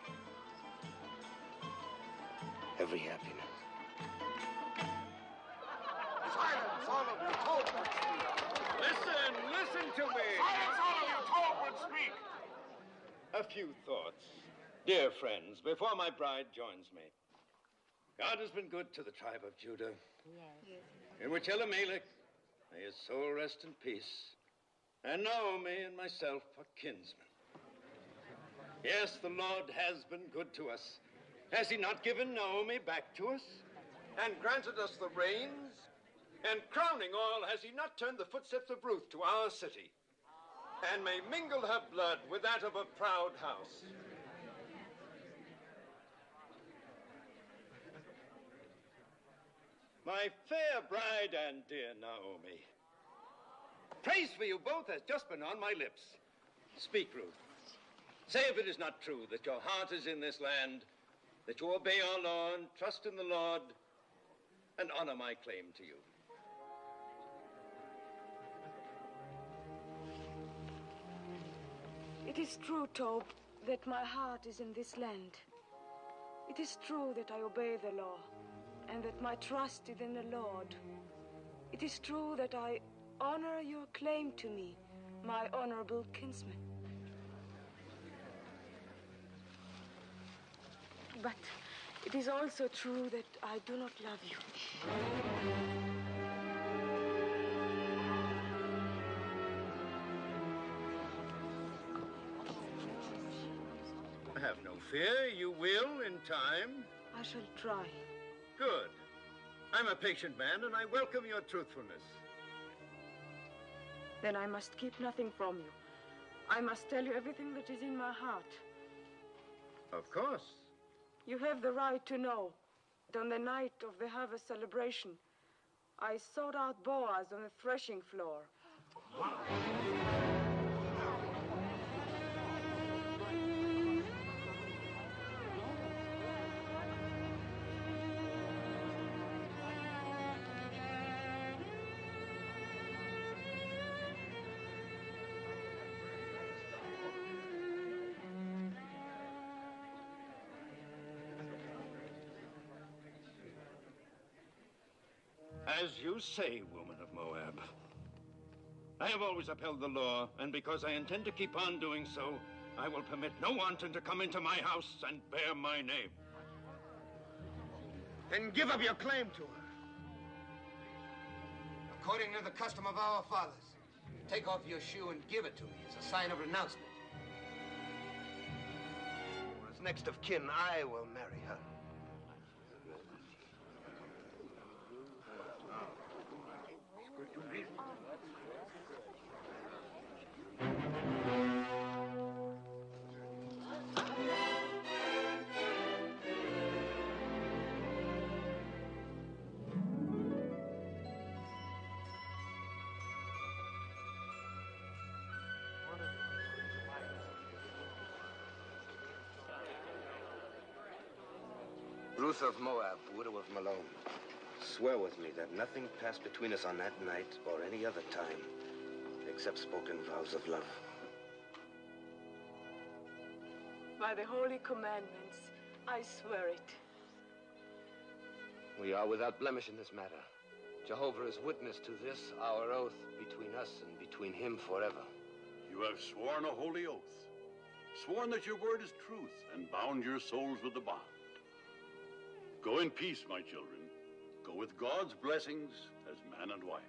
Every happiness. Silence, all of you. Tob would speak. Listen, listen to me. Silence, all of you! Tob would speak! A few thoughts. Dear friends, before my bride joins me. God has been good to the tribe of Judah. Yes. In which Elimelech, may his soul rest in peace, and Naomi and myself are kinsmen. Yes, the Lord has been good to us. Has he not given Naomi back to us? And granted us the rains? And crowning all, has he not turned the footsteps of Ruth to our city? And may mingle her blood with that of a proud house. My fair bride and dear Naomi, praise for you both has just been on my lips. Speak, Ruth. Say if it is not true that your heart is in this land, that you obey our law and trust in the Lord, and honor my claim to you. It is true, Tob, that my heart is in this land. It is true that I obey the law, and that my trust is in the Lord. It is true that I honor your claim to me, my honorable kinsman. But it is also true that I do not love you. Have no fear, you will in time. I shall try. Good. I'm a patient man, and I welcome your truthfulness. Then I must keep nothing from you. I must tell you everything that is in my heart. Of course. You have the right to know that on the night of the harvest celebration, I sought out Boaz on the threshing floor. As you say, woman of Moab. I have always upheld the law, and because I intend to keep on doing so, I will permit no wanton to come into my house and bear my name. Then give up your claim to her. According to the custom of our fathers, take off your shoe and give it to me as a sign of renouncement. As next of kin, I will marry her. Ruth of Moab, widow of Mahlon, swear with me that nothing passed between us on that night or any other time except spoken vows of love. By the holy commandments, I swear it. We are without blemish in this matter. Jehovah is witness to this, our oath between us and between him forever. You have sworn a holy oath, sworn that your word is truth, and bound your souls with the bond. Go in peace, my children. Go with God's blessings as man and wife.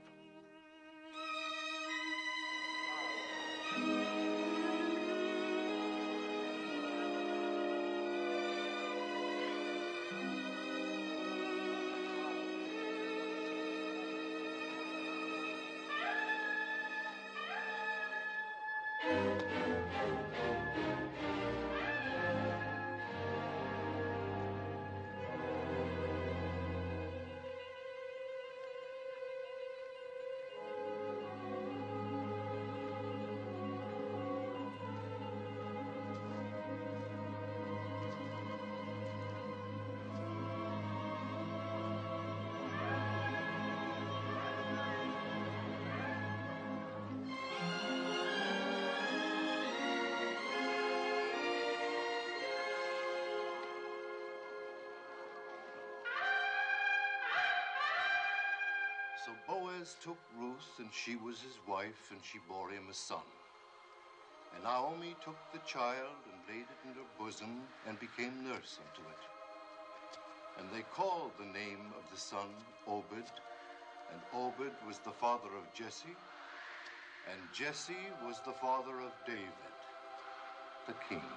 So Boaz took Ruth, and she was his wife, and she bore him a son. And Naomi took the child and laid it in her bosom and became nurse unto it. And they called the name of the son Obed, and Obed was the father of Jesse, and Jesse was the father of David, the king.